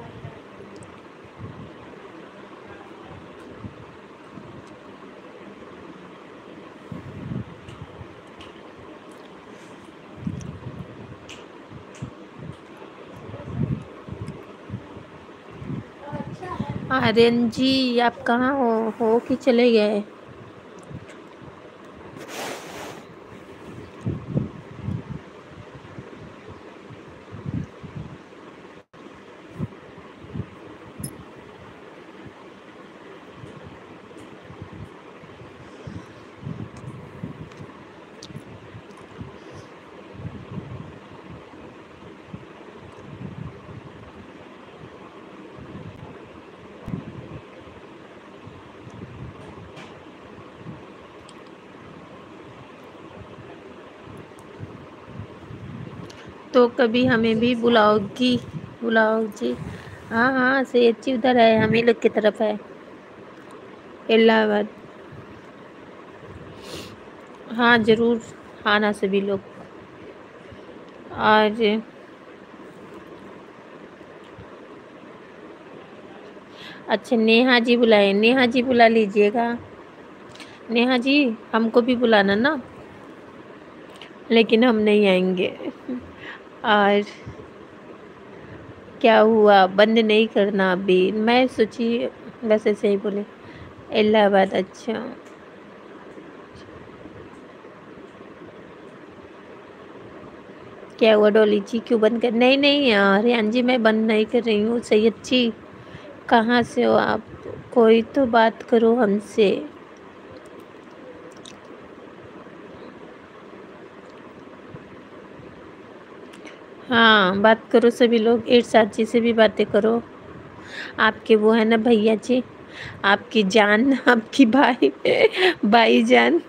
आर्यन जी आप कहाँ हो? हो कि चले गए? तो कभी हमें भी बुलाओगी। बुलाओगी। हाँ हाँ से अच्छी उधर है, हम ही लोग की तरफ़ है। इलाहाबाद। हाँ ज़रूर, आना सभी लोग। आज अच्छा नेहा जी बुलाए। नेहा जी बुला लीजिएगा। नेहा जी, हमको भी बुलाना ना। लेकिन हम नहीं आएँगे। और क्या हुआ? बंद नहीं करना अभी। मैं सोची, बस ऐसे ही बोले, इलाहाबाद अच्छा। क्या हुआ डोली जी? क्यों बंद कर? नहीं नहीं यार यान जी, मैं बंद नहीं कर रही हूँ सैयद जी कहाँ से हो आप? कोई तो बात करो हमसे। हाँ बात करो सभी लोग इरशाद जी से भी बातें करो। आपके वो है ना भैया जी, आपकी जान, [laughs] आपकी भाई भाई जान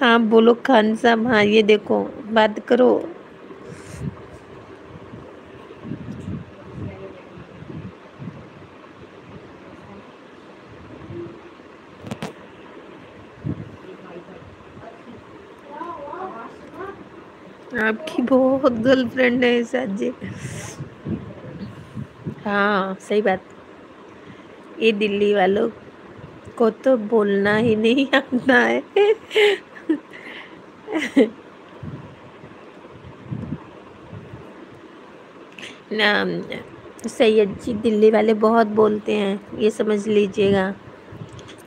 हाँ बोलो खान साहब हाँ ये देखो, बात करो। आपकी बहुत गर्लफ्रेंड है साथ जी हाँ सही बात। ये दिल्ली वालों को तो बोलना ही नहीं आता है। ना, सैयद जी दिल्ली वाले बहुत बोलते हैं, ये समझ लीजिएगा।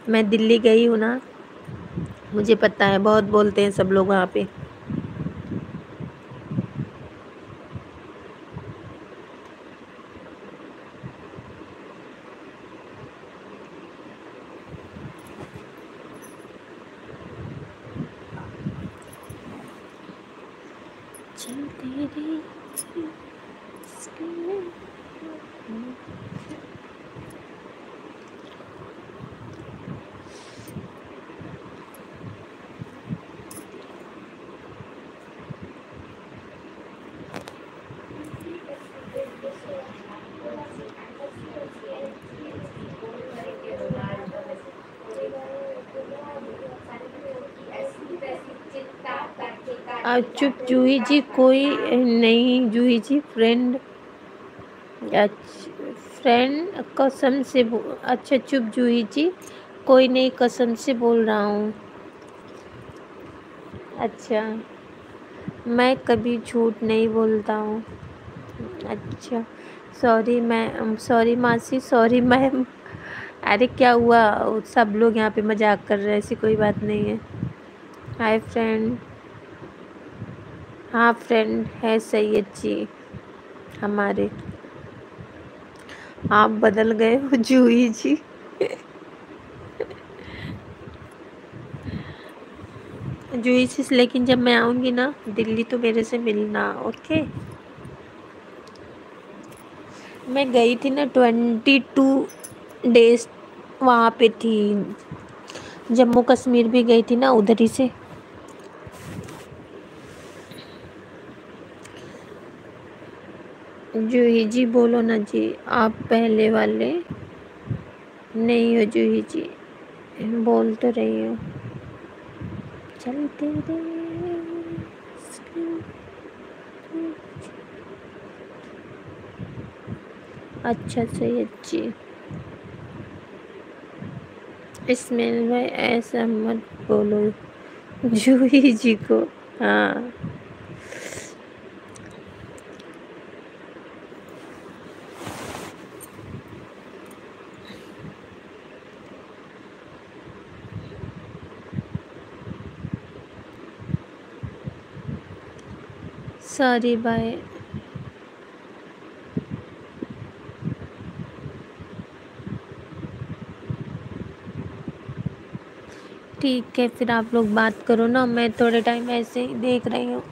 मैं दिल्ली गई हूँ ना, मुझे पता है, बहुत बोलते हैं सब लोग वहाँ पे चलते रे चुप जूही जी, कोई नहीं। जूही जी फ्रेंड फ्रेंड कसम से अच्छा चुप जूही जी, कोई नहीं, कसम से बोल रहा हूँ। अच्छा मैं कभी झूठ नहीं बोलता हूँ। अच्छा सॉरी मैम सॉरी मासी सॉरी मैम अरे, क्या हुआ? सब लोग यहाँ पे मज़ाक कर रहे हैं, ऐसी कोई बात नहीं है। हाय फ्रेंड हाँ फ्रेंड है सैयद जी, हमारे। आप बदल गए हो, जूही जी। जूही जी, लेकिन जब मैं आऊँगी ना, दिल्ली तो मेरे से मिलना ओके मैं गई थी ना ट्वेंटी टू डेज़ वहाँ पे थी। जम्मू कश्मीर भी गई थी ना, उधर ही से। जूही जी, बोलो ना जी, आप पहले वाले? नहीं हो जूही जी, बोल तो रही हो। चलते रहे अच्छा सैयद जी। इसमें भाई ऐसा मत बोलो, जूही जी को। हाँ। सॉरी बाय ठीक है, फिर आप लोग बात करो ना, मैं थोड़े टाइम ऐसे ही देख रही हूँ।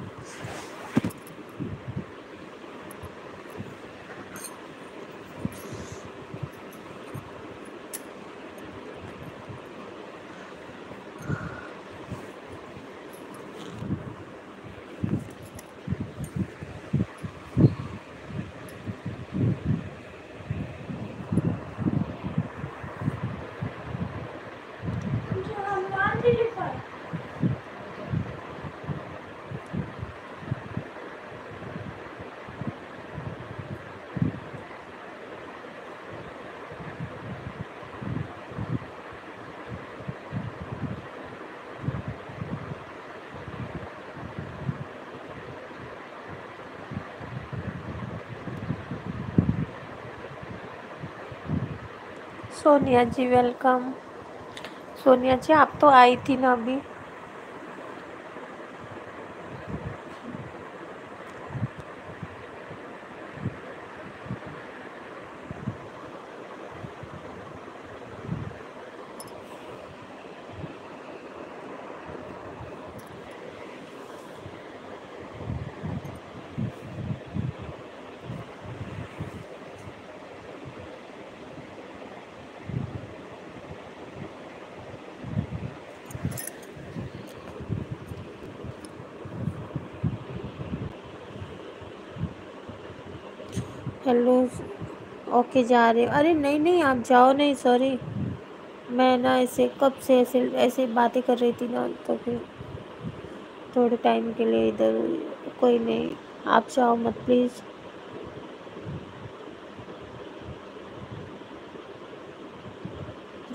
सोनिया जी वेलकम सोनिया जी आप तो आई थी ना अभी? हेलो, ओके जा रहे हो। अरे नहीं नहीं, आप जाओ नहीं सॉरी मैं ना ऐसे, कब से ऐसे ऐसे बातें कर रही थी ना तो फिर थोड़े टाइम के लिए इधर कोई नहीं, आप जाओ मत प्लीज़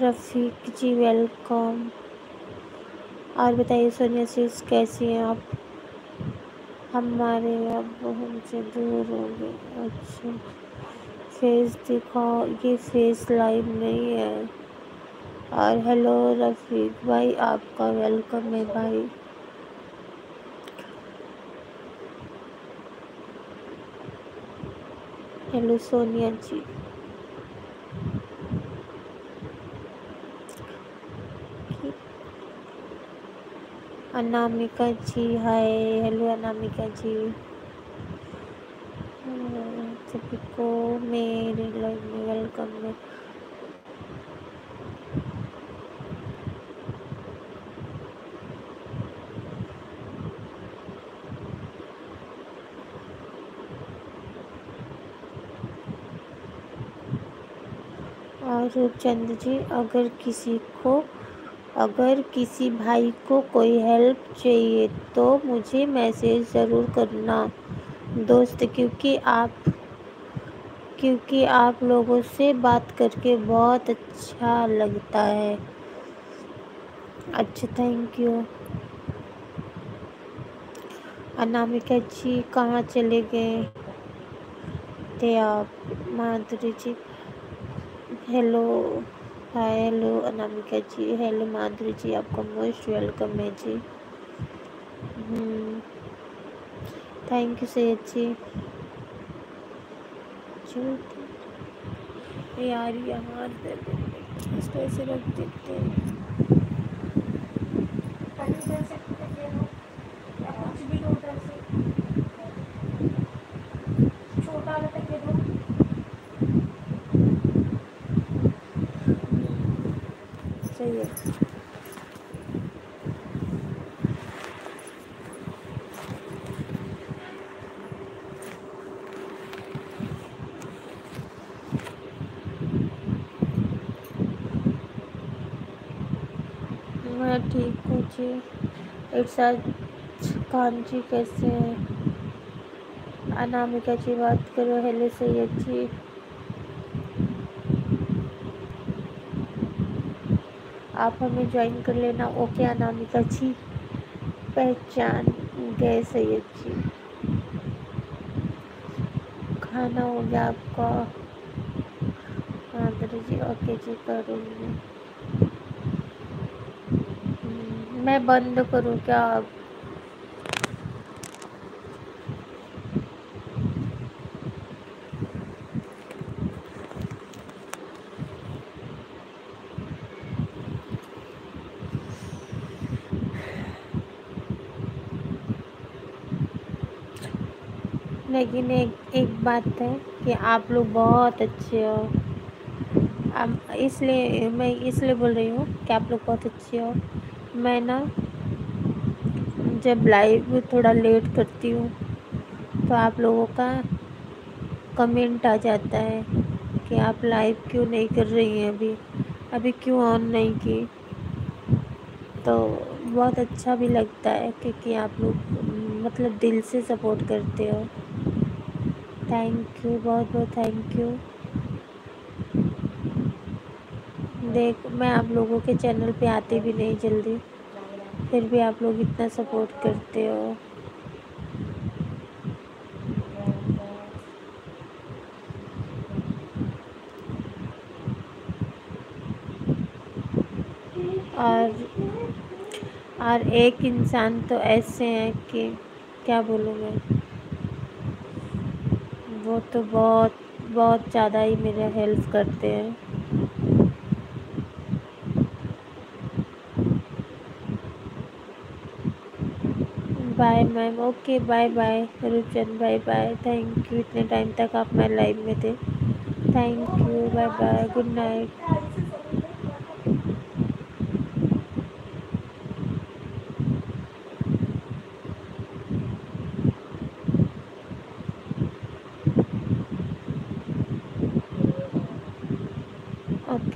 रफ़ीक जी वेलकम और बताइए, सोनिया सिस कैसी हैं आप? हमारे अब हमसे दूर हो गए अच्छा फेस दिखाओ। ये फेस लाइव नहीं है। और हेलो रफीक भाई, आपका वेलकम है भाई। Hello Sonia ji. Anamika ji, hi hello Anamika ji. सभी को मेरे लाइव में वेलकम है। और चंद जी, अगर किसी को अगर किसी भाई को कोई हेल्प चाहिए तो मुझे मैसेज ज़रूर करना। दोस्त, क्योंकि आप क्योंकि आप लोगों से बात करके बहुत अच्छा लगता है। अच्छा थैंक यू अनामिका जी, कहाँ चले गए? थे आप Madhuri ji hello hello Anamika ji, hello Madhuri ji, आपका मोस्ट वेलकम है जी। Thank you Syed ji. यार यहाँ कैसे रख देते हैं छोटा वाला तक दे दो है मैं ठीक हूँ जी। इरशाद खान जी कैसे हैं? अनामिका जी बात करो, हेलो सैयद जी। आप हमें ज्वाइन कर लेना। ओके अनामिका जी। पहचान गए सैयद जी। खाना हो गया आपका। आदर जी ओके जी करूँगी। हम्म, मैं बंद करूँ क्या अब लेकिन एक एक बात है कि आप लोग बहुत अच्छे हो। अब इसलिए, मैं इसलिए बोल रही हूँ कि आप लोग बहुत अच्छे हो। मैं ना जब लाइव थोड़ा लेट करती हूँ तो आप लोगों का कमेंट आ जाता है कि आप लाइव क्यों नहीं कर रही हैं अभी? अभी क्यों ऑन नहीं की? तो बहुत अच्छा भी लगता है क्योंकि आप लोग मतलब दिल से सपोर्ट करते हो। थैंक यू बहुत बहुत थैंक यू देख, मैं आप लोगों के चैनल पे आती भी नहीं जल्दी. फिर भी आप लोग इतना सपोर्ट करते हो. और और एक इंसान तो ऐसे हैं कि, क्या बोलूँ मैं? वो तो बहुत बहुत ज़्यादा ही मेरे हेल्प करते हैं। Bye ma'am okay bye bye Ruchan bye bye thank you इतने टाइम तक आप मेरे लाइव में थे। Thank you bye bye good night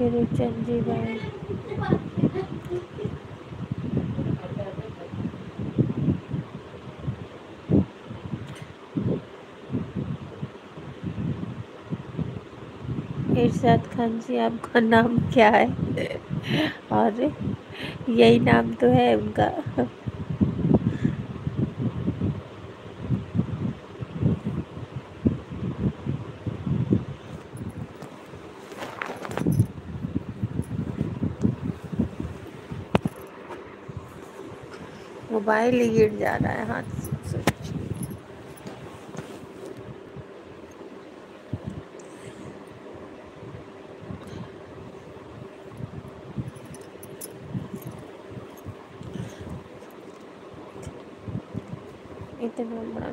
okay Chandi Irshad Khan जी, आपका नाम क्या है? और यही नाम तो है उनका। मोबाइल ही गिर जा रहा है, हाथ से इतना बड़ा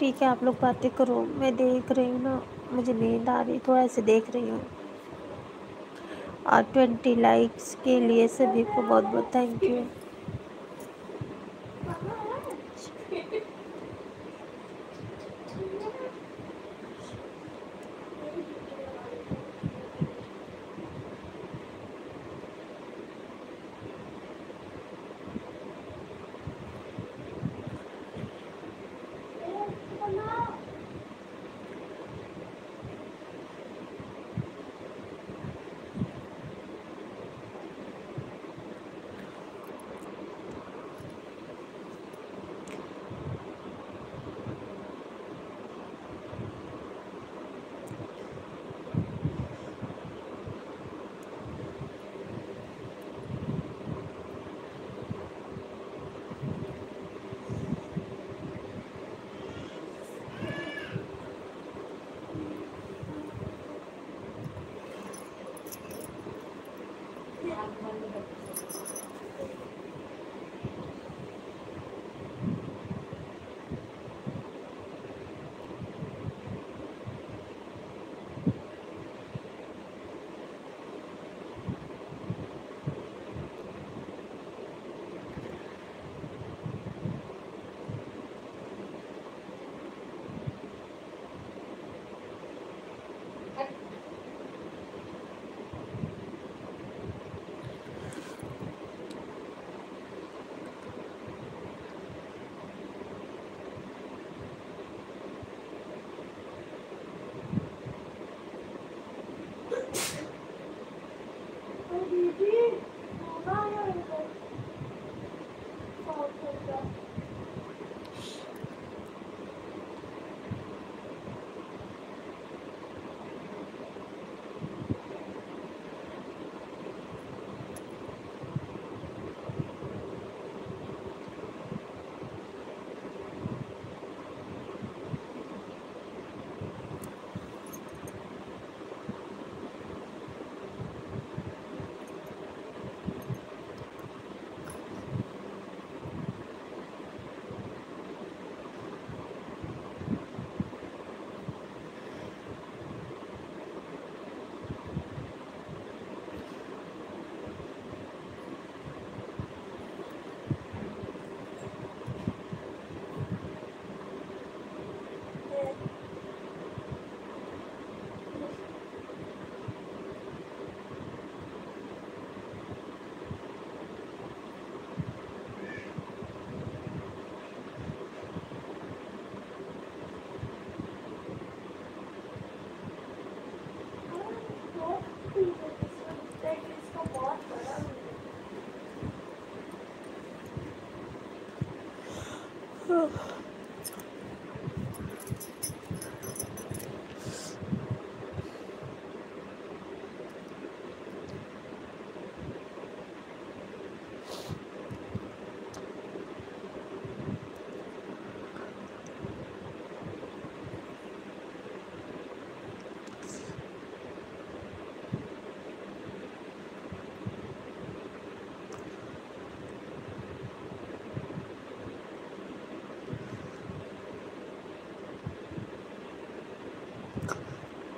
ठीक है, आप लोग बातें करो, मैं देख रही हूँ ना। मुझे नींद आ रही, थोड़ा ऐसे देख रही हूँ। और ट्वेंटी लाइक्स के लिए सभी को बहुत बहुत थैंक यू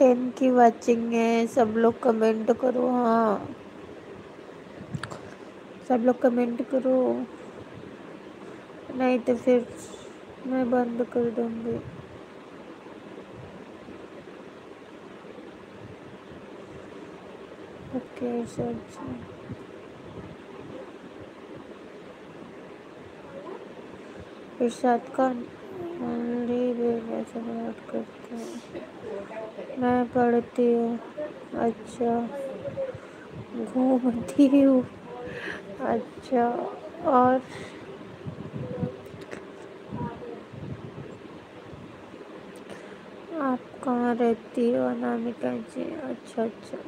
टेन की वाचिंग है, सब लोग कमेंट करो हाँ। सब लोग कमेंट करो। नहीं तो फिर मैं बंद कर दूँगी। Okay sir Irshad Khan. ऐसा बात करते हैं। मैं पढ़ती हूँ। अच्छा। घूमती हूँ। अच्छा। और? आप कहाँ रहती हो, अनामिका जी? अच्छा अच्छा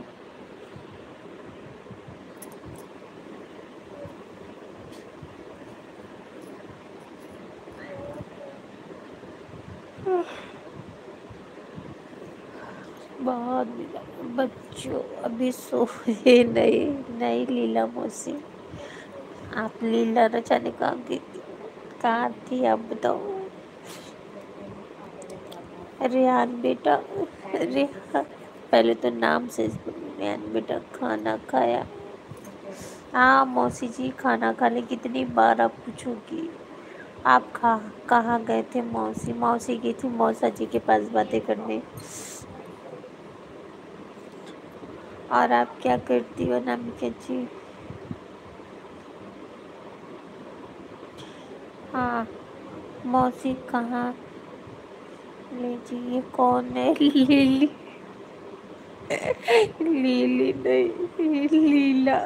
बहुत लीला अभी सोए नहीं नहीं लीला मौसी। आप लीला न जाने कहाँ थी आप बताओ। रेहान बेटा रेहान पहले तो नाम से रेहान बेटा खाना खाया। हाँ मौसी जी, खाना खाने कितनी बार आप पूछोगी। आप खा कहाँ गए थे मौसी? मौसी गई थी मौसा जी के पास बातें करने। और आप क्या करती हो नमिका जी? हाँ मौसी कहाँ? ले जी ये कौन है? लीली। लीली नहीं, लीला।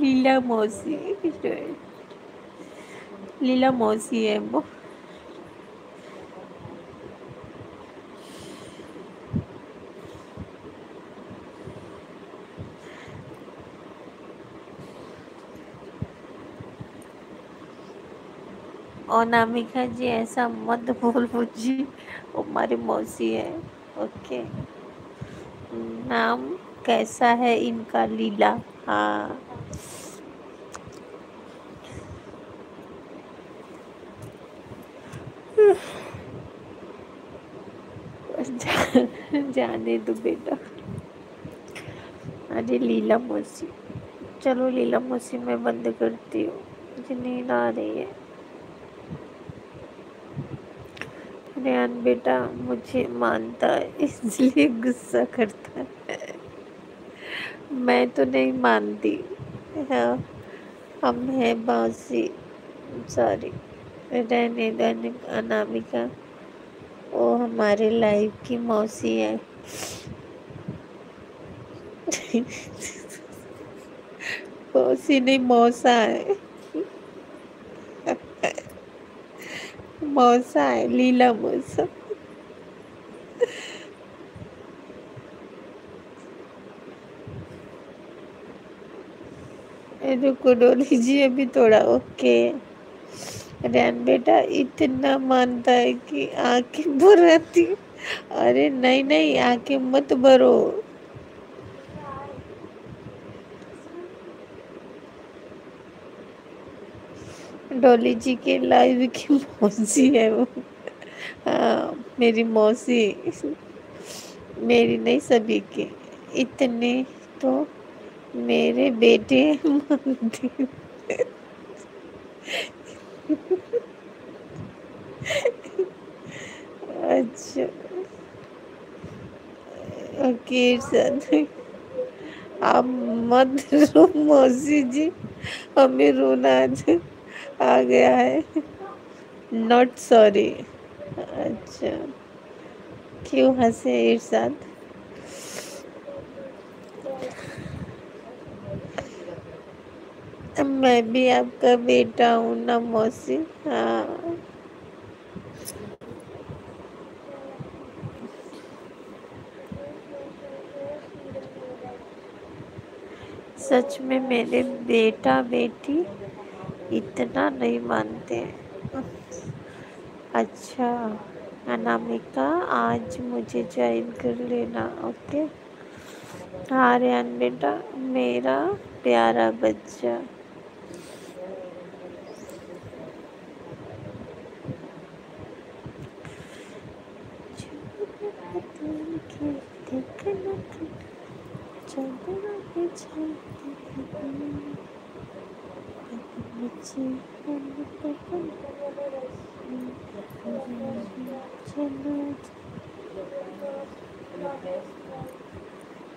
लीला मौसी लीला मौसी है वो। और नामिका जी, ऐसा मत बोल जी वो हमारी मौसी है। ओके। नाम कैसा है इनका लीला? हाँ। जाने दो बेटा। अरे लीला मौसी। चलो लीला मौसी मैं बंद करती हूँ। मुझे नींद आ रही है। रेहान बेटा मुझे मानता है, इसलिए गुस्सा करता है। मैं तो नहीं मानती। हाँ हम हैं बासी, सॉरी, रहने रहने अनामिका, वो हमारे लाइफ की मौसी है। मौसी नहीं, मौसा है। मौसा है, लीला मौसा। रुको डो लीजिए अभी थोड़ा ओके। रैन बेटा, इतना मानता है कि आँखें भराती अरे, नहीं नहीं, आँखें मत भरो। डोली जी के लाइव की मौसी है वो। हाँ मेरी मौसी। मेरी नहीं, सभी के। इतने तो मेरे बेटे अच्छा। ओके सर आप मत रो, मौसी जी। हमें रोना आज आ गया है। नॉट सॉरी अच्छा। क्यों हंसे इरशाद मैं भी आपका बेटा हूँ ना मौसी। हाँ। सच में मेरे बेटा बेटी इतना नहीं मानते। अच्छा अनामिका, आज मुझे ज्वाइन कर लेना ओके हाँ रेहान बेटा, मेरा प्यारा बच्चा।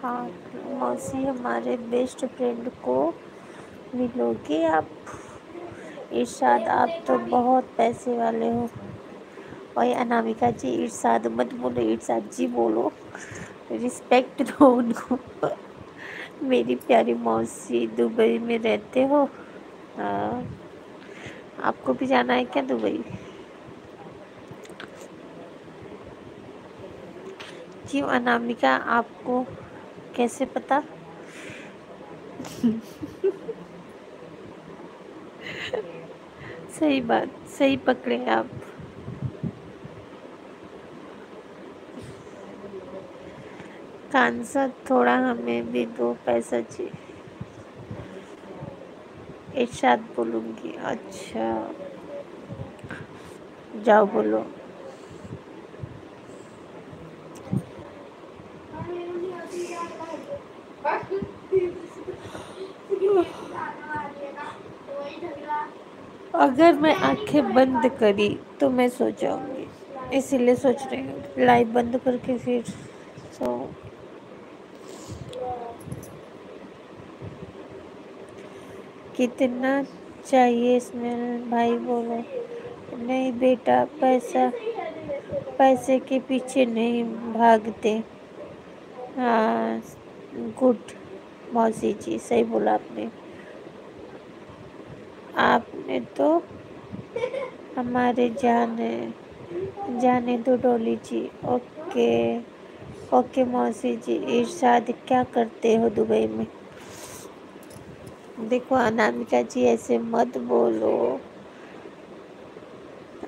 हाँ मौसी, हमारे बेस्ट फ्रेंड को मिलोगे आप? इरशाद, आप तो बहुत पैसे वाले हो। और अनामिका जी, इरशाद, मत बोलो, इरशाद जी बोलो। रिस्पेक्ट दो उनको। मेरी प्यारी मौसी, दुबई में रहते हो? हाँ। आपको भी जाना है क्या दुबई? जी अनामिका आपको कैसे पता? सही बात, सही पकड़े आप। कांसा थोड़ा हमें भी दो पैसा चाहिए। इर्शाद बोलूँगी। अच्छा। जाओ बोलो। अगर मैं आँखें बंद करी तो मैं सो जाऊँगी। इसीलिए सोच रही हूँ लाइव बंद करके फिर सो कितना चाहिए इसमें? भाई बोलो, नहीं बेटा, पैसा, पैसे के पीछे नहीं भागते। हाँ गुड मौसी जी सही बोला आपने। आपने तो हमारे जाने जाने दो डोली जी। ओके ओके मौसी जी, इरशाद, क्या करते हो दुबई में? देखो अनामिका जी, ऐसे मत बोलो।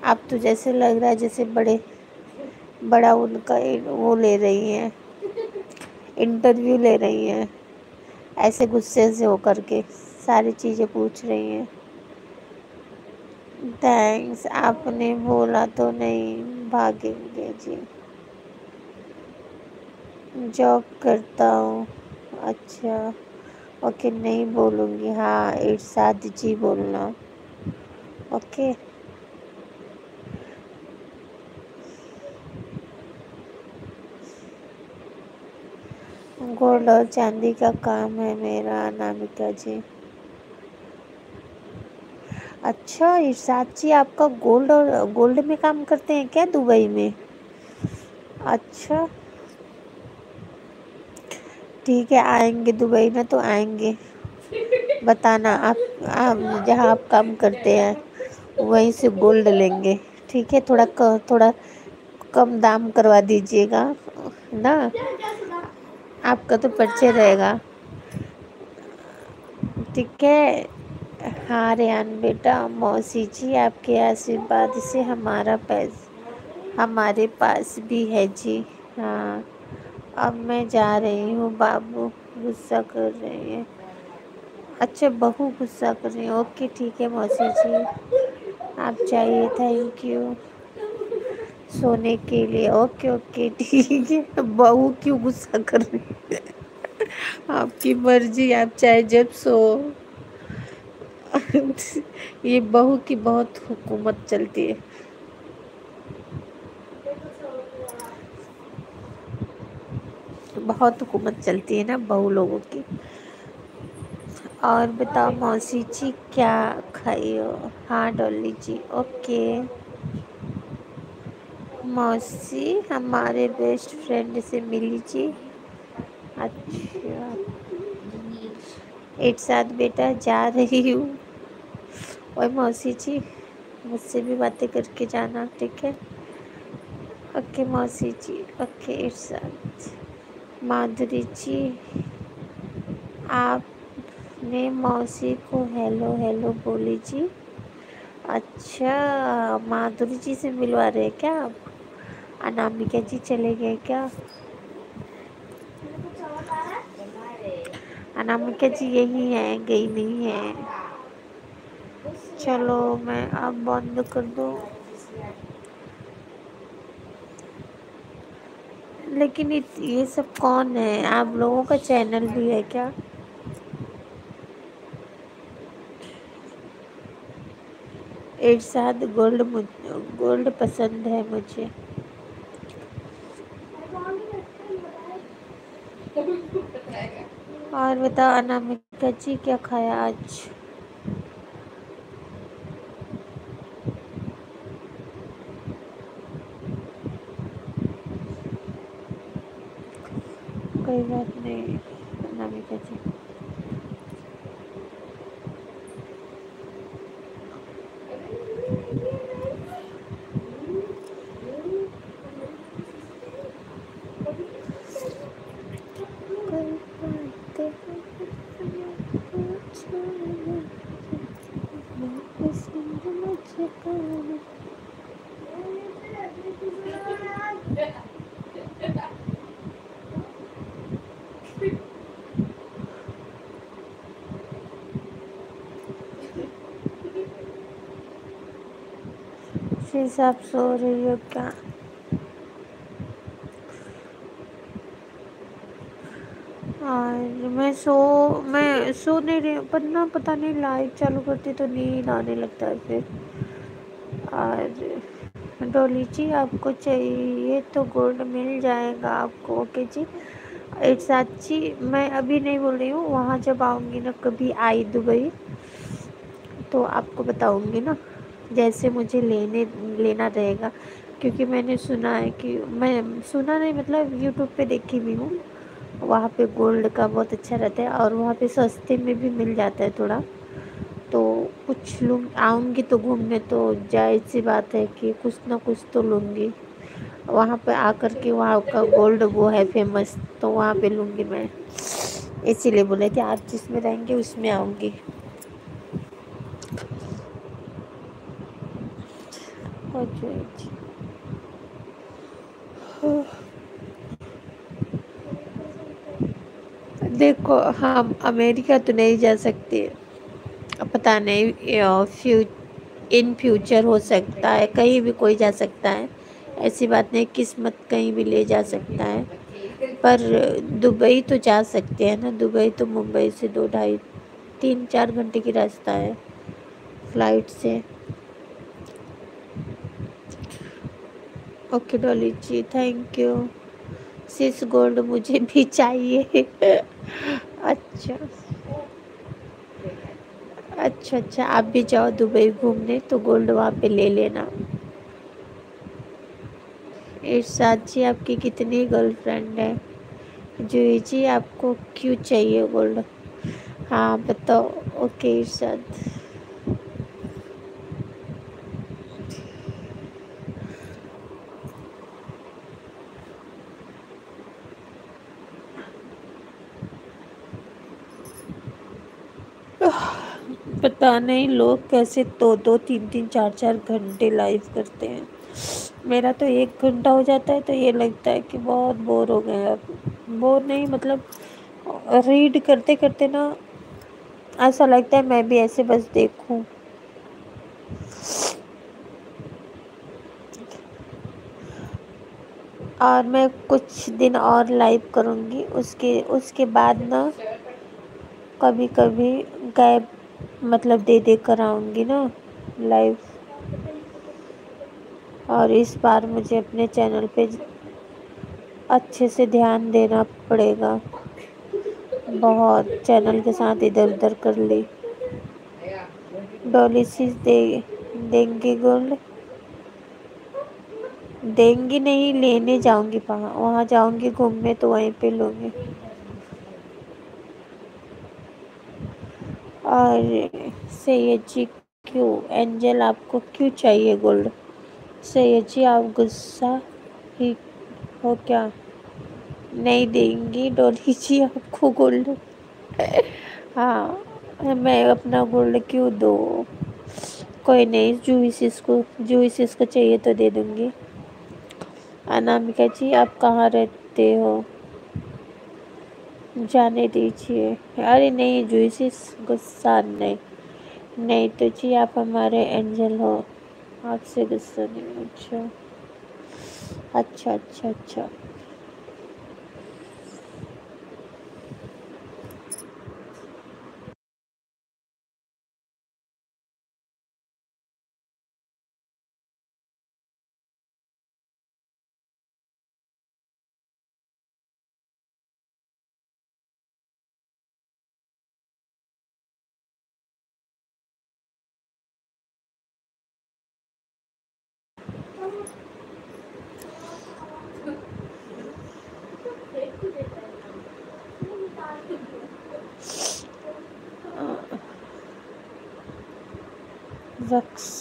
आप तो जैसे लग रहा है जैसे बड़े, बड़ा उनका वो ले रही हैं। इंटरव्यू ले रही हैं। ऐसे गुस्से से होकर के सारी चीज़ें पूछ रही हैं। थैंक्स आपने बोला तो नहीं, भागेंगे जी। जॉब करता हूँ। अच्छा ओके नहीं बोलूँगी। हाँ इर्शाद जी बोलना। ओके गोल्ड और चांदी का काम है मेरा अनामिका जी। अच्छा इरशाद जी आपका गोल्ड और गोल्ड में काम करते हैं क्या दुबई में? अच्छा। ठीक है आएँगे दुबई में तो आएँगे। बताना आप आप जहाँ आप काम करते हैं वहीं से गोल्ड लेंगे। ठीक है थोड़ा क, थोड़ा कम दाम करवा दीजिएगा ना? आपका तो परिचय रहेगा। ठीक है। हाँ रेहान बेटा, मौसी जी आपके आशीर्वाद से हमारा पैस, हमारे पास भी है जी। हाँ अब मैं जा रही हूँ, बाबू गुस्सा कर रहे हैं। अच्छा बहू गुस्सा कर रही है। ओके, ठीक है मौसी जी। आप चाहिए थैंक यू। सोने के लिए। ओके ओके, ठीक है। बहू क्यों गुस्सा कर रही आपकी मर्ज़ी, आप चाहे जब सो। ये बहू की बहुत हुकूमत चलती है। बहुत हुकूमत चलती है ना बहू लोगों की। और बताओ मौसी जी, क्या खाई हो? हाँ डॉली जी, ओके। मौसी, हमारे बेस्ट फ्रेंड से मिली जी अच्छा। एक साथ बेटा जा रही हूँ। और मौसी जी, मुझसे भी बातें करके जाना, ठीक है? ओके मौसी जी, ओके एक साथ। माधुरी जी, आपने मौसी को हेलो हेलो बोली जी? अच्छा माधुरी जी से मिलवा रहे हैं क्या आप? अनामिका जी चले गए क्या? अनामिका जी यही है, गई नहीं है। चलो, मैं अब बंद कर दूँ। लेकिन ये सब कौन है? आप लोगों का चैनल भी है क्या? एक साथ गोल्ड गोल्ड पसंद है मुझे। और बताओ अनामिका जी क्या खाया आज? कोई बात नहीं अनामिका जी। शीश सो रही हो क्या? और मैं सो मैं सो नहीं रही पर ना पता नहीं लाइट चालू करती तो नींद आने लगता है फिर। और डोली जी, आपको चाहिए तो गोल्ड मिल जाएगा आपको ओके जी? एक साथ जी, मैं अभी नहीं बोल रही हूँ, वहाँ जब आऊँगी ना, कभी आई दुबई तो आपको बताऊँगी ना, जैसे मुझे लेने, लेना रहेगा। क्योंकि मैंने सुना है कि, मैं सुना नहीं मतलब यूट्यूब पे देखी भी हूँ, वहाँ पे गोल्ड का बहुत अच्छा रहता है, और वहाँ पे सस्ते में भी मिल जाता है थोड़ा। तो कुछ लूँ आऊँगी तो घूमने तो जायज़ सी बात है कि कुछ ना कुछ तो लूँगी। वहाँ पे आकर के वहाँ का गोल्ड वो है फ़ेमस तो वहाँ पे लूँगी मैं। इसीलिए बोले थे आप जिसमें रहेंगे उसमें आऊँगी। देखो, हम अमेरिका तो नहीं जा सकते। पता नहीं फ्यू इन फ्यूचर हो सकता है, कहीं भी कोई जा सकता है। ऐसी बात नहीं, किस्मत कहीं भी ले जा सकता है। पर दुबई तो जा सकते हैं ना, दुबई तो मुंबई से दो ढाई, तीन चार घंटे की रास्ता है फ़्लाइट से। Okay Dolly ji thank you sis gold मुझे भी चाहिए। [laughs] अच्छा। अच्छा अच्छा आप भी जाओ दुबई घूमने तो गोल्ड वहाँ पे ले लेना। इरशाद जी, आपकी कितनी गर्लफ्रेंड है? जूही जी, आपको क्यों चाहिए गोल्ड हाँ बताओ। ओके इरशाद। पता नहीं, लोग कैसे दो दो, तीन तीन, चार चार घंटे लाइव करते हैं। मेरा तो एक घंटा हो जाता है तो ये लगता है कि बहुत बोर हो गए अब बोर नहीं मतलब रीड करते करते ना ऐसा लगता है मैं भी ऐसे बस देखूँ। और मैं कुछ दिन और लाइव करूँगी, उसके उसके बाद ना कभी कभी गैप मतलब दे दे कर आऊँगी ना लाइव और इस बार मुझे अपने चैनल पे अच्छे से ध्यान देना पड़ेगा। बहुत चैनल के साथ इधर उधर कर ली। डॉलिसिस दे, देंगे गोल्ड देंगी नहीं, लेने जाऊँगी वहाँ वहाँ जाऊँगी, घूमने तो वहीं पे लूँगी। और सैयद जी क्यों? एंजल आपको क्यों चाहिए गोल्ड सैयद जी आप गुस्सा ही हो क्या? नहीं देंगी डोली जी आपको गोल्ड हाँ मैं अपना गोल्ड क्यों दो? कोई नहीं जूसिस को जूसिस को चाहिए तो दे दूँगी। अनामिका जी, आप कहाँ रहते हो? जाने दीजिए। अरे नहीं जूसी गुस्सा नहीं। नहीं तो जी, आप हमारे एंजल हो। आपसे गुस्सा नहीं अच्छा। अच्छा अच्छा अच्छा।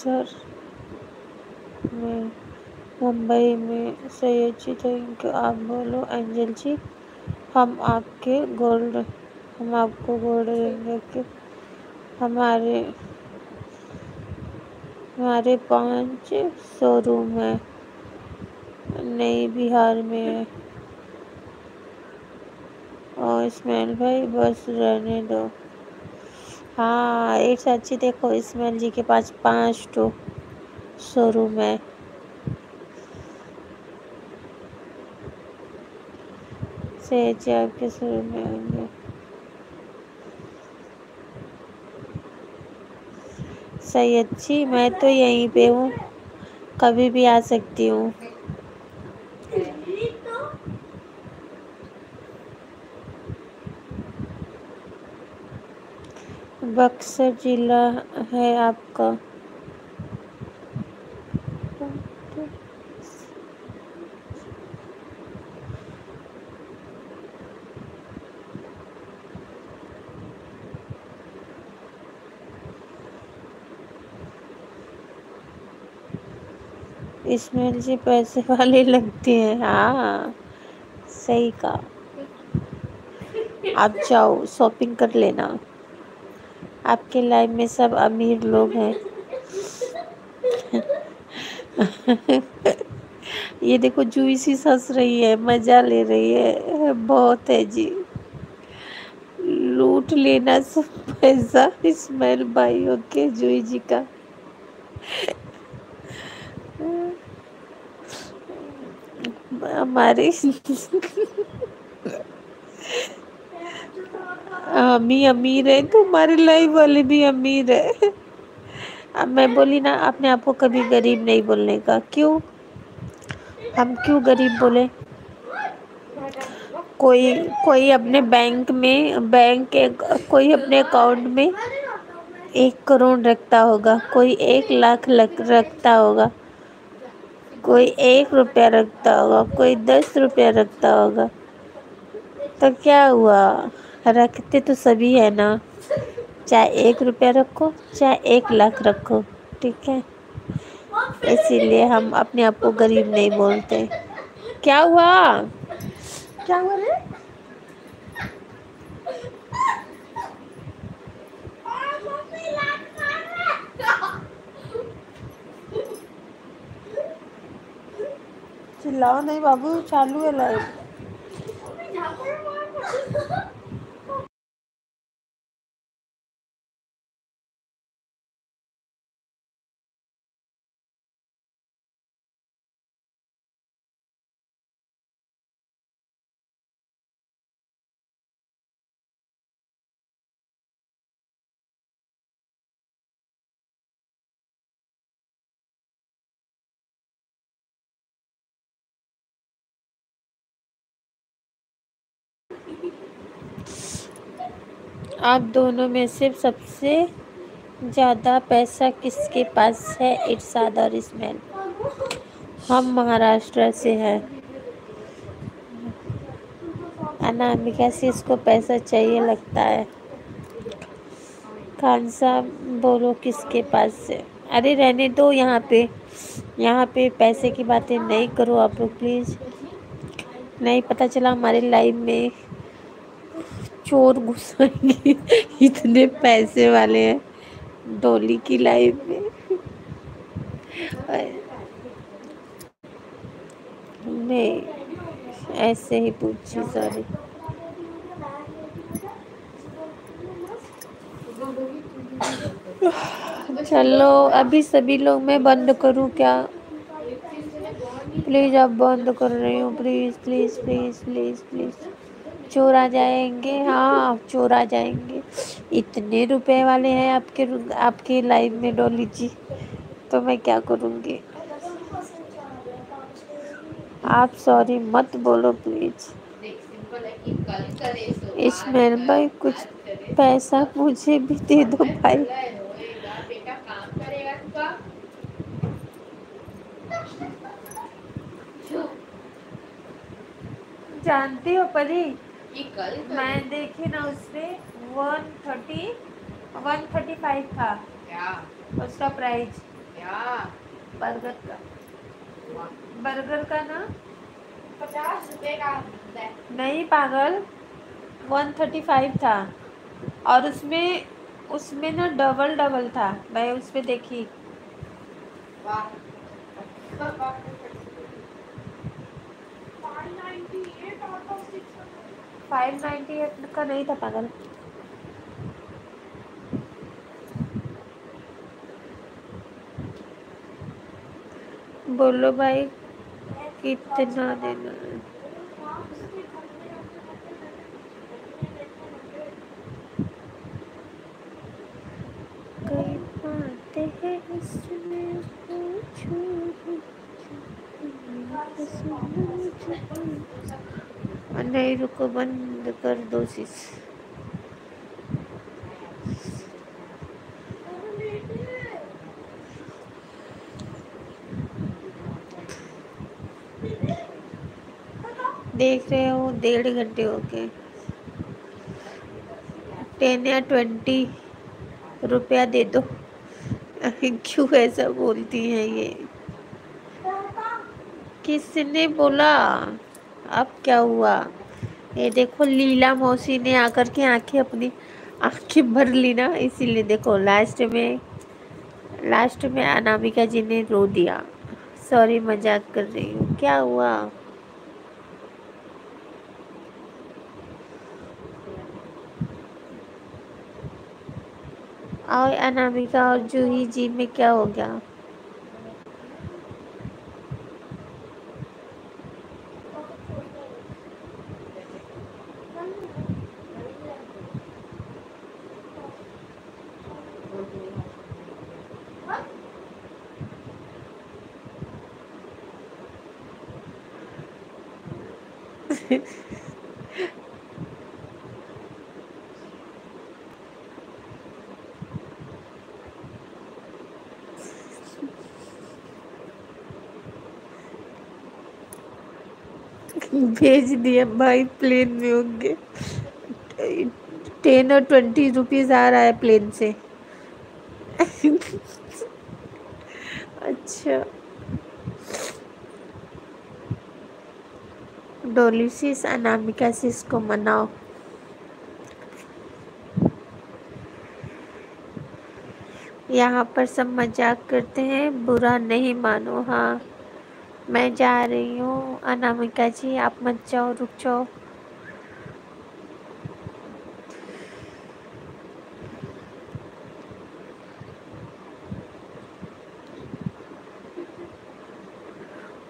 बक्सर में मुंबई में सैयद जी थैंक यू। आप बोलो, एंजल जी, हम आपके गोल्ड हम आपको गोल्ड देंगे कि हमारे हमारे पाँच शोरूम है, नई बिहार में। और इसमाइल भाई, बस रहने दो। हाँ एक सच्ची देखो, इसमाइल जी के पास पाँच टू शोरूम है। से आपके शोरूम में होंगे सही, अच्छी, मैं तो यहीं पे हूँ, कभी भी आ सकती हूँ। बक्सर जिला है आपका? इसमें जी पैसे [laughs] वाले लगते हैं। हाँ सही कहा। आप जाओ शॉपिंग कर लेना। आपके लाइफ में सब अमीर लोग हैं। [laughs] ये देखो जूई सी हंस रही है, मज़ा ले रही है, बहुत है जी। लूट लेना सब पैसा इस्माइल भाई ओके जूई जी का। हमारे हम ही अमीर है, तुम्हारे लाइफ वाले भी अमीर है। अब मैं बोली ना, अपने आप को कभी गरीब नहीं बोलने का। क्यों? हम क्यों गरीब बोले? कोई कोई अपने बैंक में बैंक के, कोई अपने अकाउंट में एक करोड़ रखता होगा, कोई एक लाख लग रखता होगा, कोई एक रुपया रखता होगा, कोई दस रुपया रखता होगा। तो क्या हुआ? रखते तो सभी है ना। चाहे एक रुपया रखो, चाहे एक लाख रखो, ठीक है? इसीलिए हम अपने आप को गरीब नहीं बोलते। क्या हुआ? क्या हुआ रे? चिल्लाओ नहीं बाबू, चालू है लाइव आप दोनों में से सबसे ज़्यादा पैसा किसके पास है? इरशाद और इसमेल हम महाराष्ट्र से हैं। अनामिका से इसको पैसा चाहिए लगता है? खान साहब, बोलो किसके पास से अरे, रहने दो यहाँ पे। यहाँ पे पैसे की बातें नहीं करो आप लोग प्लीज़ नहीं पता चला हमारे लाइफ में चोर घुसाएँगे। [laughs] इतने पैसे वाले हैं। डोली की लाइफ में। नहीं, ऐसे ही पूछी सॉरी चलो, अभी सभी लोग मैं बंद करूँ क्या? प्लीज़ आप बंद कर रही हूँ। Please please please please please चोर आ जाएँगे। हाँ आप चोर आ जाएँगे। इतने रुपए वाले हैं आपके आपके लाइफ में डोली जी। तो मैं क्या करूँगी? आप सॉरी मत बोलो प्लीज़ इसमें भाई कुछ पैसा मुझे भी दे दो भाई। जानती हो परी? मैं देखी ना उससे one thirty one thirty five था क्या उसका प्राइस क्या बर्गर का बर्गर का ना पचास रुपए का नहीं पागल वन थर्टी फाइव था और उसमें उसमें ना डबल डबल था मैं उस पर देखी फाइव नाइन्टी एट का नहीं था पागल। बोलो भाई कितना देना कई बातें हैं इसमें पूछो नहीं रुको बंद कर दो शीश देख रहे हो, डेढ़ घंटे हो गए। टेन या ट्वेंटी रुपया दे दो। क्यों ऐसा बोलती हैं ये। किसने बोला? अब क्या हुआ? ये देखो, लीला मौसी ने आकर के आँखें अपनी, आँखें भर ली ना, इसीलिए देखो लास्ट में लास्ट में अनामिका जी ने रो दिया। सॉरी मज़ाक कर रही हूँ। क्या हुआ? और अनामिका और जूही जी में क्या हो गया? भेज दिया भाई प्लेन में होंगे। टेन और ट्वेंटी रुपीज़ आ रहा है प्लेन से। अच्छा। डोली सिस अनामिका सिस को मनाओ। यहाँ पर सब मज़ाक करते हैं, बुरा नहीं मानो हाँ। मैं जा रही हूँ। अनामिका जी, आप मत जाओ, रुक जाओ।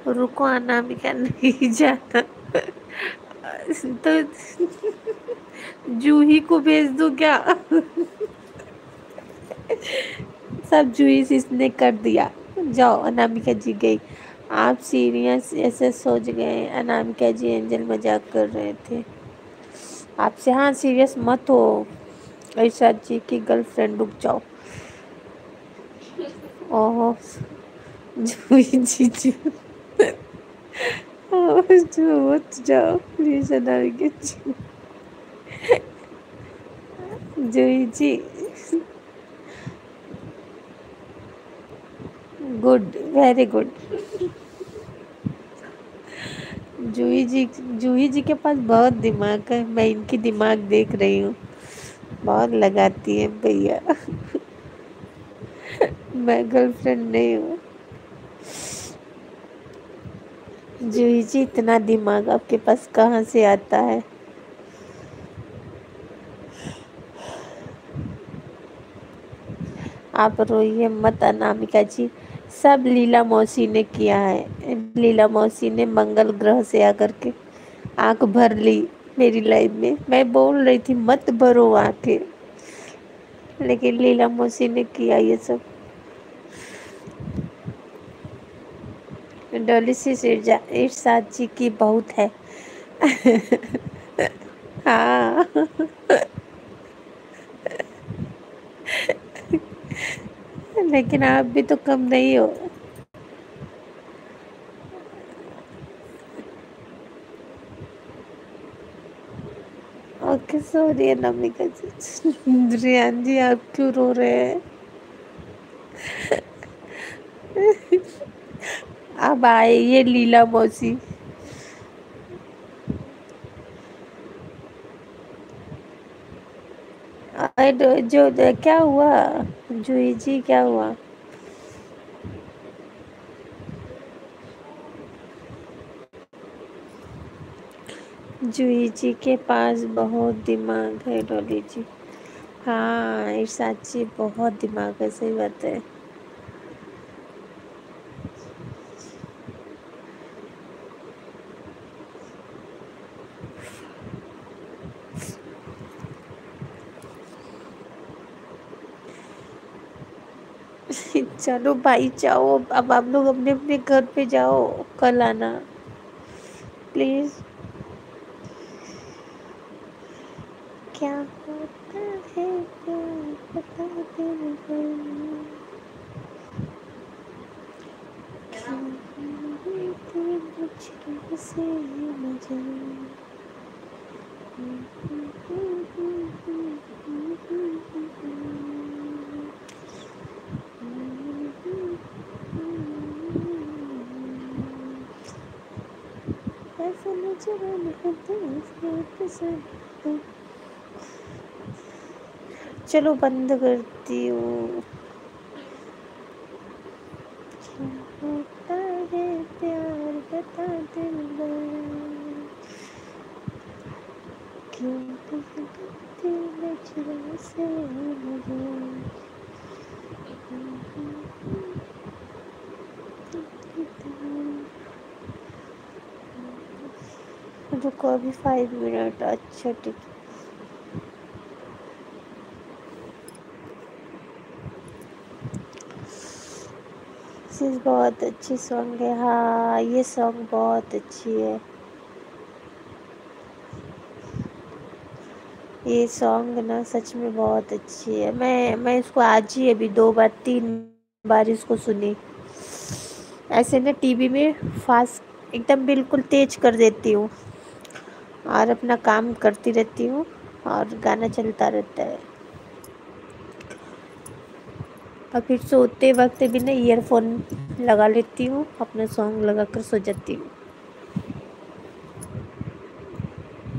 रुको, अनामिका, नहीं जाना तो जूही को भेज दो क्या? सब जूही से इसने कर दिया। जाओ, अनामिका जी गई। आप सीरियस ऐसे सोच गए अनामिका जी एंजल मज़ाक कर रहे थे? आपसे हाँ सीरियस मत हो। ऐसा जी की गर्लफ्रेंड रुक जाओ। ओह। जूही जी जी जो मत जाओ please Anamika ji. Juhi ji good very good Juhi ji Juhi ji के पास बहुत दिमाग है, मैं इनकी दिमाग देख रही हूँ। बहुत लगाती है भैया। मैं गर्लफ्रेंड नहीं हूँ। जूही जी, इतना दिमाग आपके पास कहाँ से आता है? आप रोइए मत, अनामिका जी। सब लीला मौसी ने किया है। लीला मौसी ने मंगल ग्रह से आकर के आँख भर ली मेरी लाइफ में। मैं बोल रही थी, मत भरो आँखें। लेकिन लीला मौसी ने किया ये सब। डोलिसिस इर्शाद जी की बहुत है। [laughs] हाँ। लेकिन आप भी तो कम नहीं हो। Okay sorry Anamika ji. Riyan ji, आप क्यों रो रहे हैं? अब आए, ये लीला मौसी। जो क्या हुआ? जूही जी, क्या हुआ? जूही जी के पास बहुत दिमाग है, डॉली जी। हाँ इस बहुत दिमाग है, सही बात है। [laughs] चलो भाई जाओ अब आप लोग अपने अपने घर पे जाओ कल आना। प्लीज़ क्या होता है बता दे से चलो बंद करती हूँ है प्यार बता दिल क्यों से मुझे रुको अभी फाइव मिनट अच्छा ठीक बहुत अच्छी सॉन्ग है। हाँ ये सॉन्ग बहुत अच्छी है। ये सॉन्ग ना सच में बहुत अच्छी है। मैं मैं इसको आज ही अभी दो बार, तीन बार इसको सुनी। ऐसे ना टीवी में फास्ट एकदम बिल्कुल तेज कर देती हूँ। और अपना काम करती रहती हूँ और गाना चलता रहता है। और फिर सोते वक्त भी ना ईयरफोन लगा लेती हूँ, अपना सॉन्ग लगा कर सो जाती हूँ।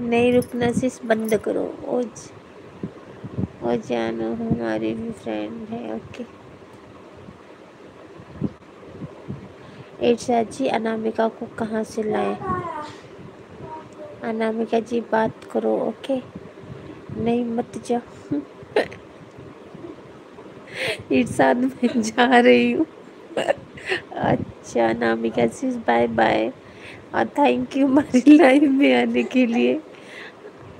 नहीं रुकना, सिर्फ़ बंद करो। ओज ओ जानो, हमारी भी फ्रेंड है ओके एड्स जी अनामिका को कहाँ से लाए? अनामिका जी, बात करो, ओके? नहीं, मत जाओ। इरशाद में जा रही हूँ। अच्छा अनामिका जी बाय बाय और थैंक यू हमारी लाइफ में आने के लिए।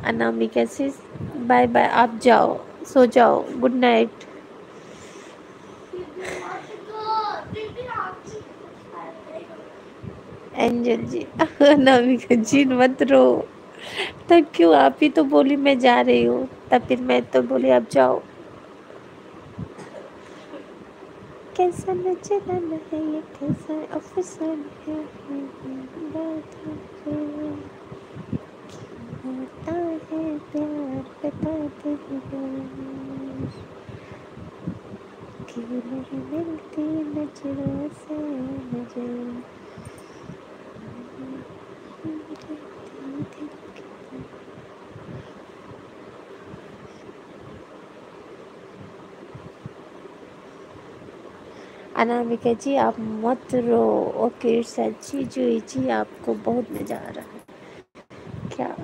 अनामिका जी बाय बाय आप जाओ, सो जाओ। Good night Angel ji [laughs] Anamika ji मत रो। तब क्यों? आप ही तो बोली मैं जा रही हूँ। तब फिर मैं तो बोली आप जाओ। कैसा नजराना है ये कैसा अफसान है। होता है, प्यार बता क्यों नहीं मिलती नज़रों से नज़र अनामिका जी आप मत रो। ओके सच्ची जी जी, आपको बहुत मज़ा आ रहा है। क्या?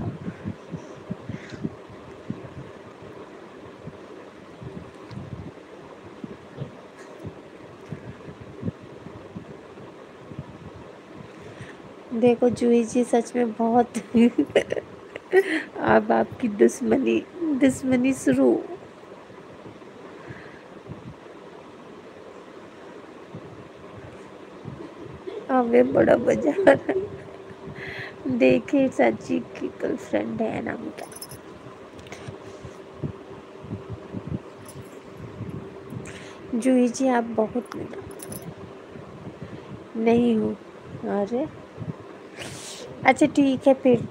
देखो, जूही जी, सच में बहुत [laughs] अब आपकी दुश्मनी दुश्मनी शुरू। हमें बड़ा मज़ा देखे, सच्ची की गर्लफ्रेंड है अनामिका जूही जी, आप बहुत मज़ा नहीं हो। अरे। अच्छा ठीक है फिर।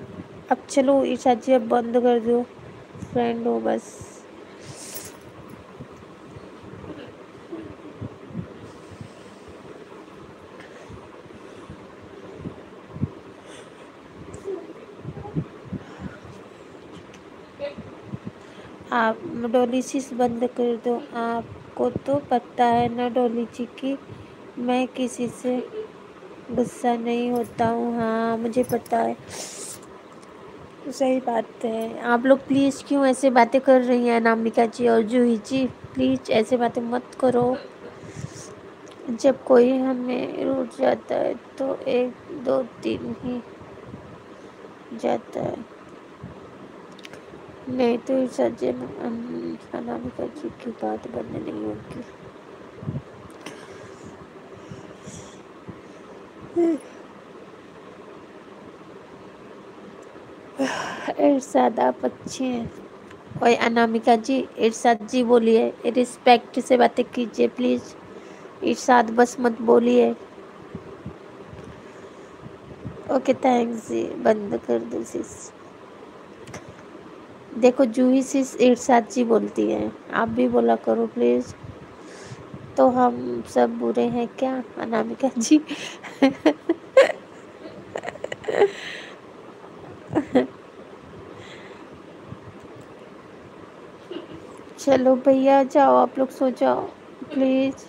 अब चलो ईशा जी अब बंद कर दो। फ्रेंड हो बस। आप डोलीसिस बंद कर दो। आपको तो पता है ना डोली जी की, मैं किसी से गुस्सा नहीं होता हूँ हाँ मुझे पता है। सही बात है। आप लोग प्लीज़ क्यों ऐसे बातें कर रही हैं नामिका जी और जूही जी? प्लीज़ ऐसे बातें मत करो। जब कोई हमें रूठ जाता है तो एक, दो, तीन ही जाता है। नहीं तो सज्जन अनामिका जी की बात बंद नहीं होगी। [sighs] इरशाद अच्छे हैं। ओए, अनामिका जी, इरशाद जी बोलिए रिस्पेक्ट से बातें कीजिए प्लीज़ इरशाद, बस मत बोलिए। ओके थैंक्स जी, बंद कर दो सिस देखो जूही सिस इरशाद जी बोलती है, आप भी बोला करो प्लीज़ तो हम सब बुरे हैं क्या? अनामिका जी। चलो भैया जाओ, आप लोग सो जाओ प्लीज़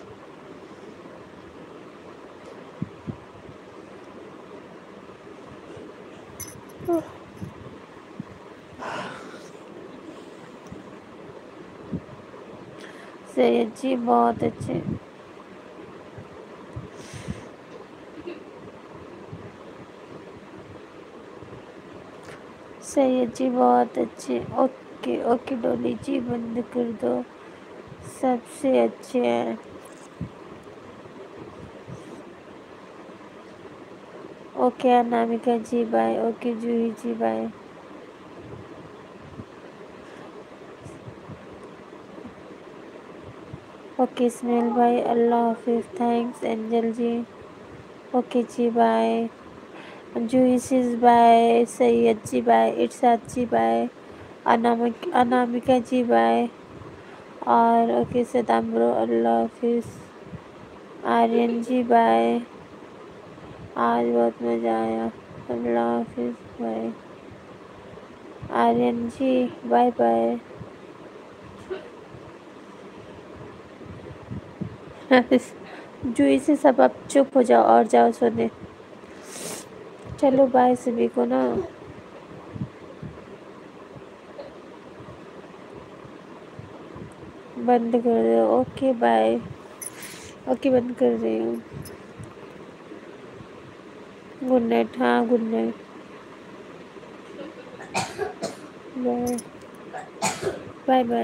सैयद जी, बहुत अच्छे। सैयद जी, बहुत अच्छे। ओके ओके डोली जी, बंद कर दो। सबसे अच्छे हैं। Okay, Anamika ji bye okay, Juhi ji bye okay smell भाई, अल्लाह हाफिज़ थैंक्स एंजल जी। ओके जी bye juices bye Syed ji bye Irshad ji bye अनामिक, अनामिका जी बाय और ओके सदाम ब्रो अल्लाह हाफिज़। आर्यन जी बाय आज बहुत मज़ा आया। अल्लाह हाफिज़ bye Aryan ji bye bye जो से सब आप चुप हो जाओ और जाओ सोने। चलो बाय सभी को ना। बंद कर दो ओके, बाय। ओके, बंद कर रही हूँ। Good night. हाँ good night. Bye. Bye bye.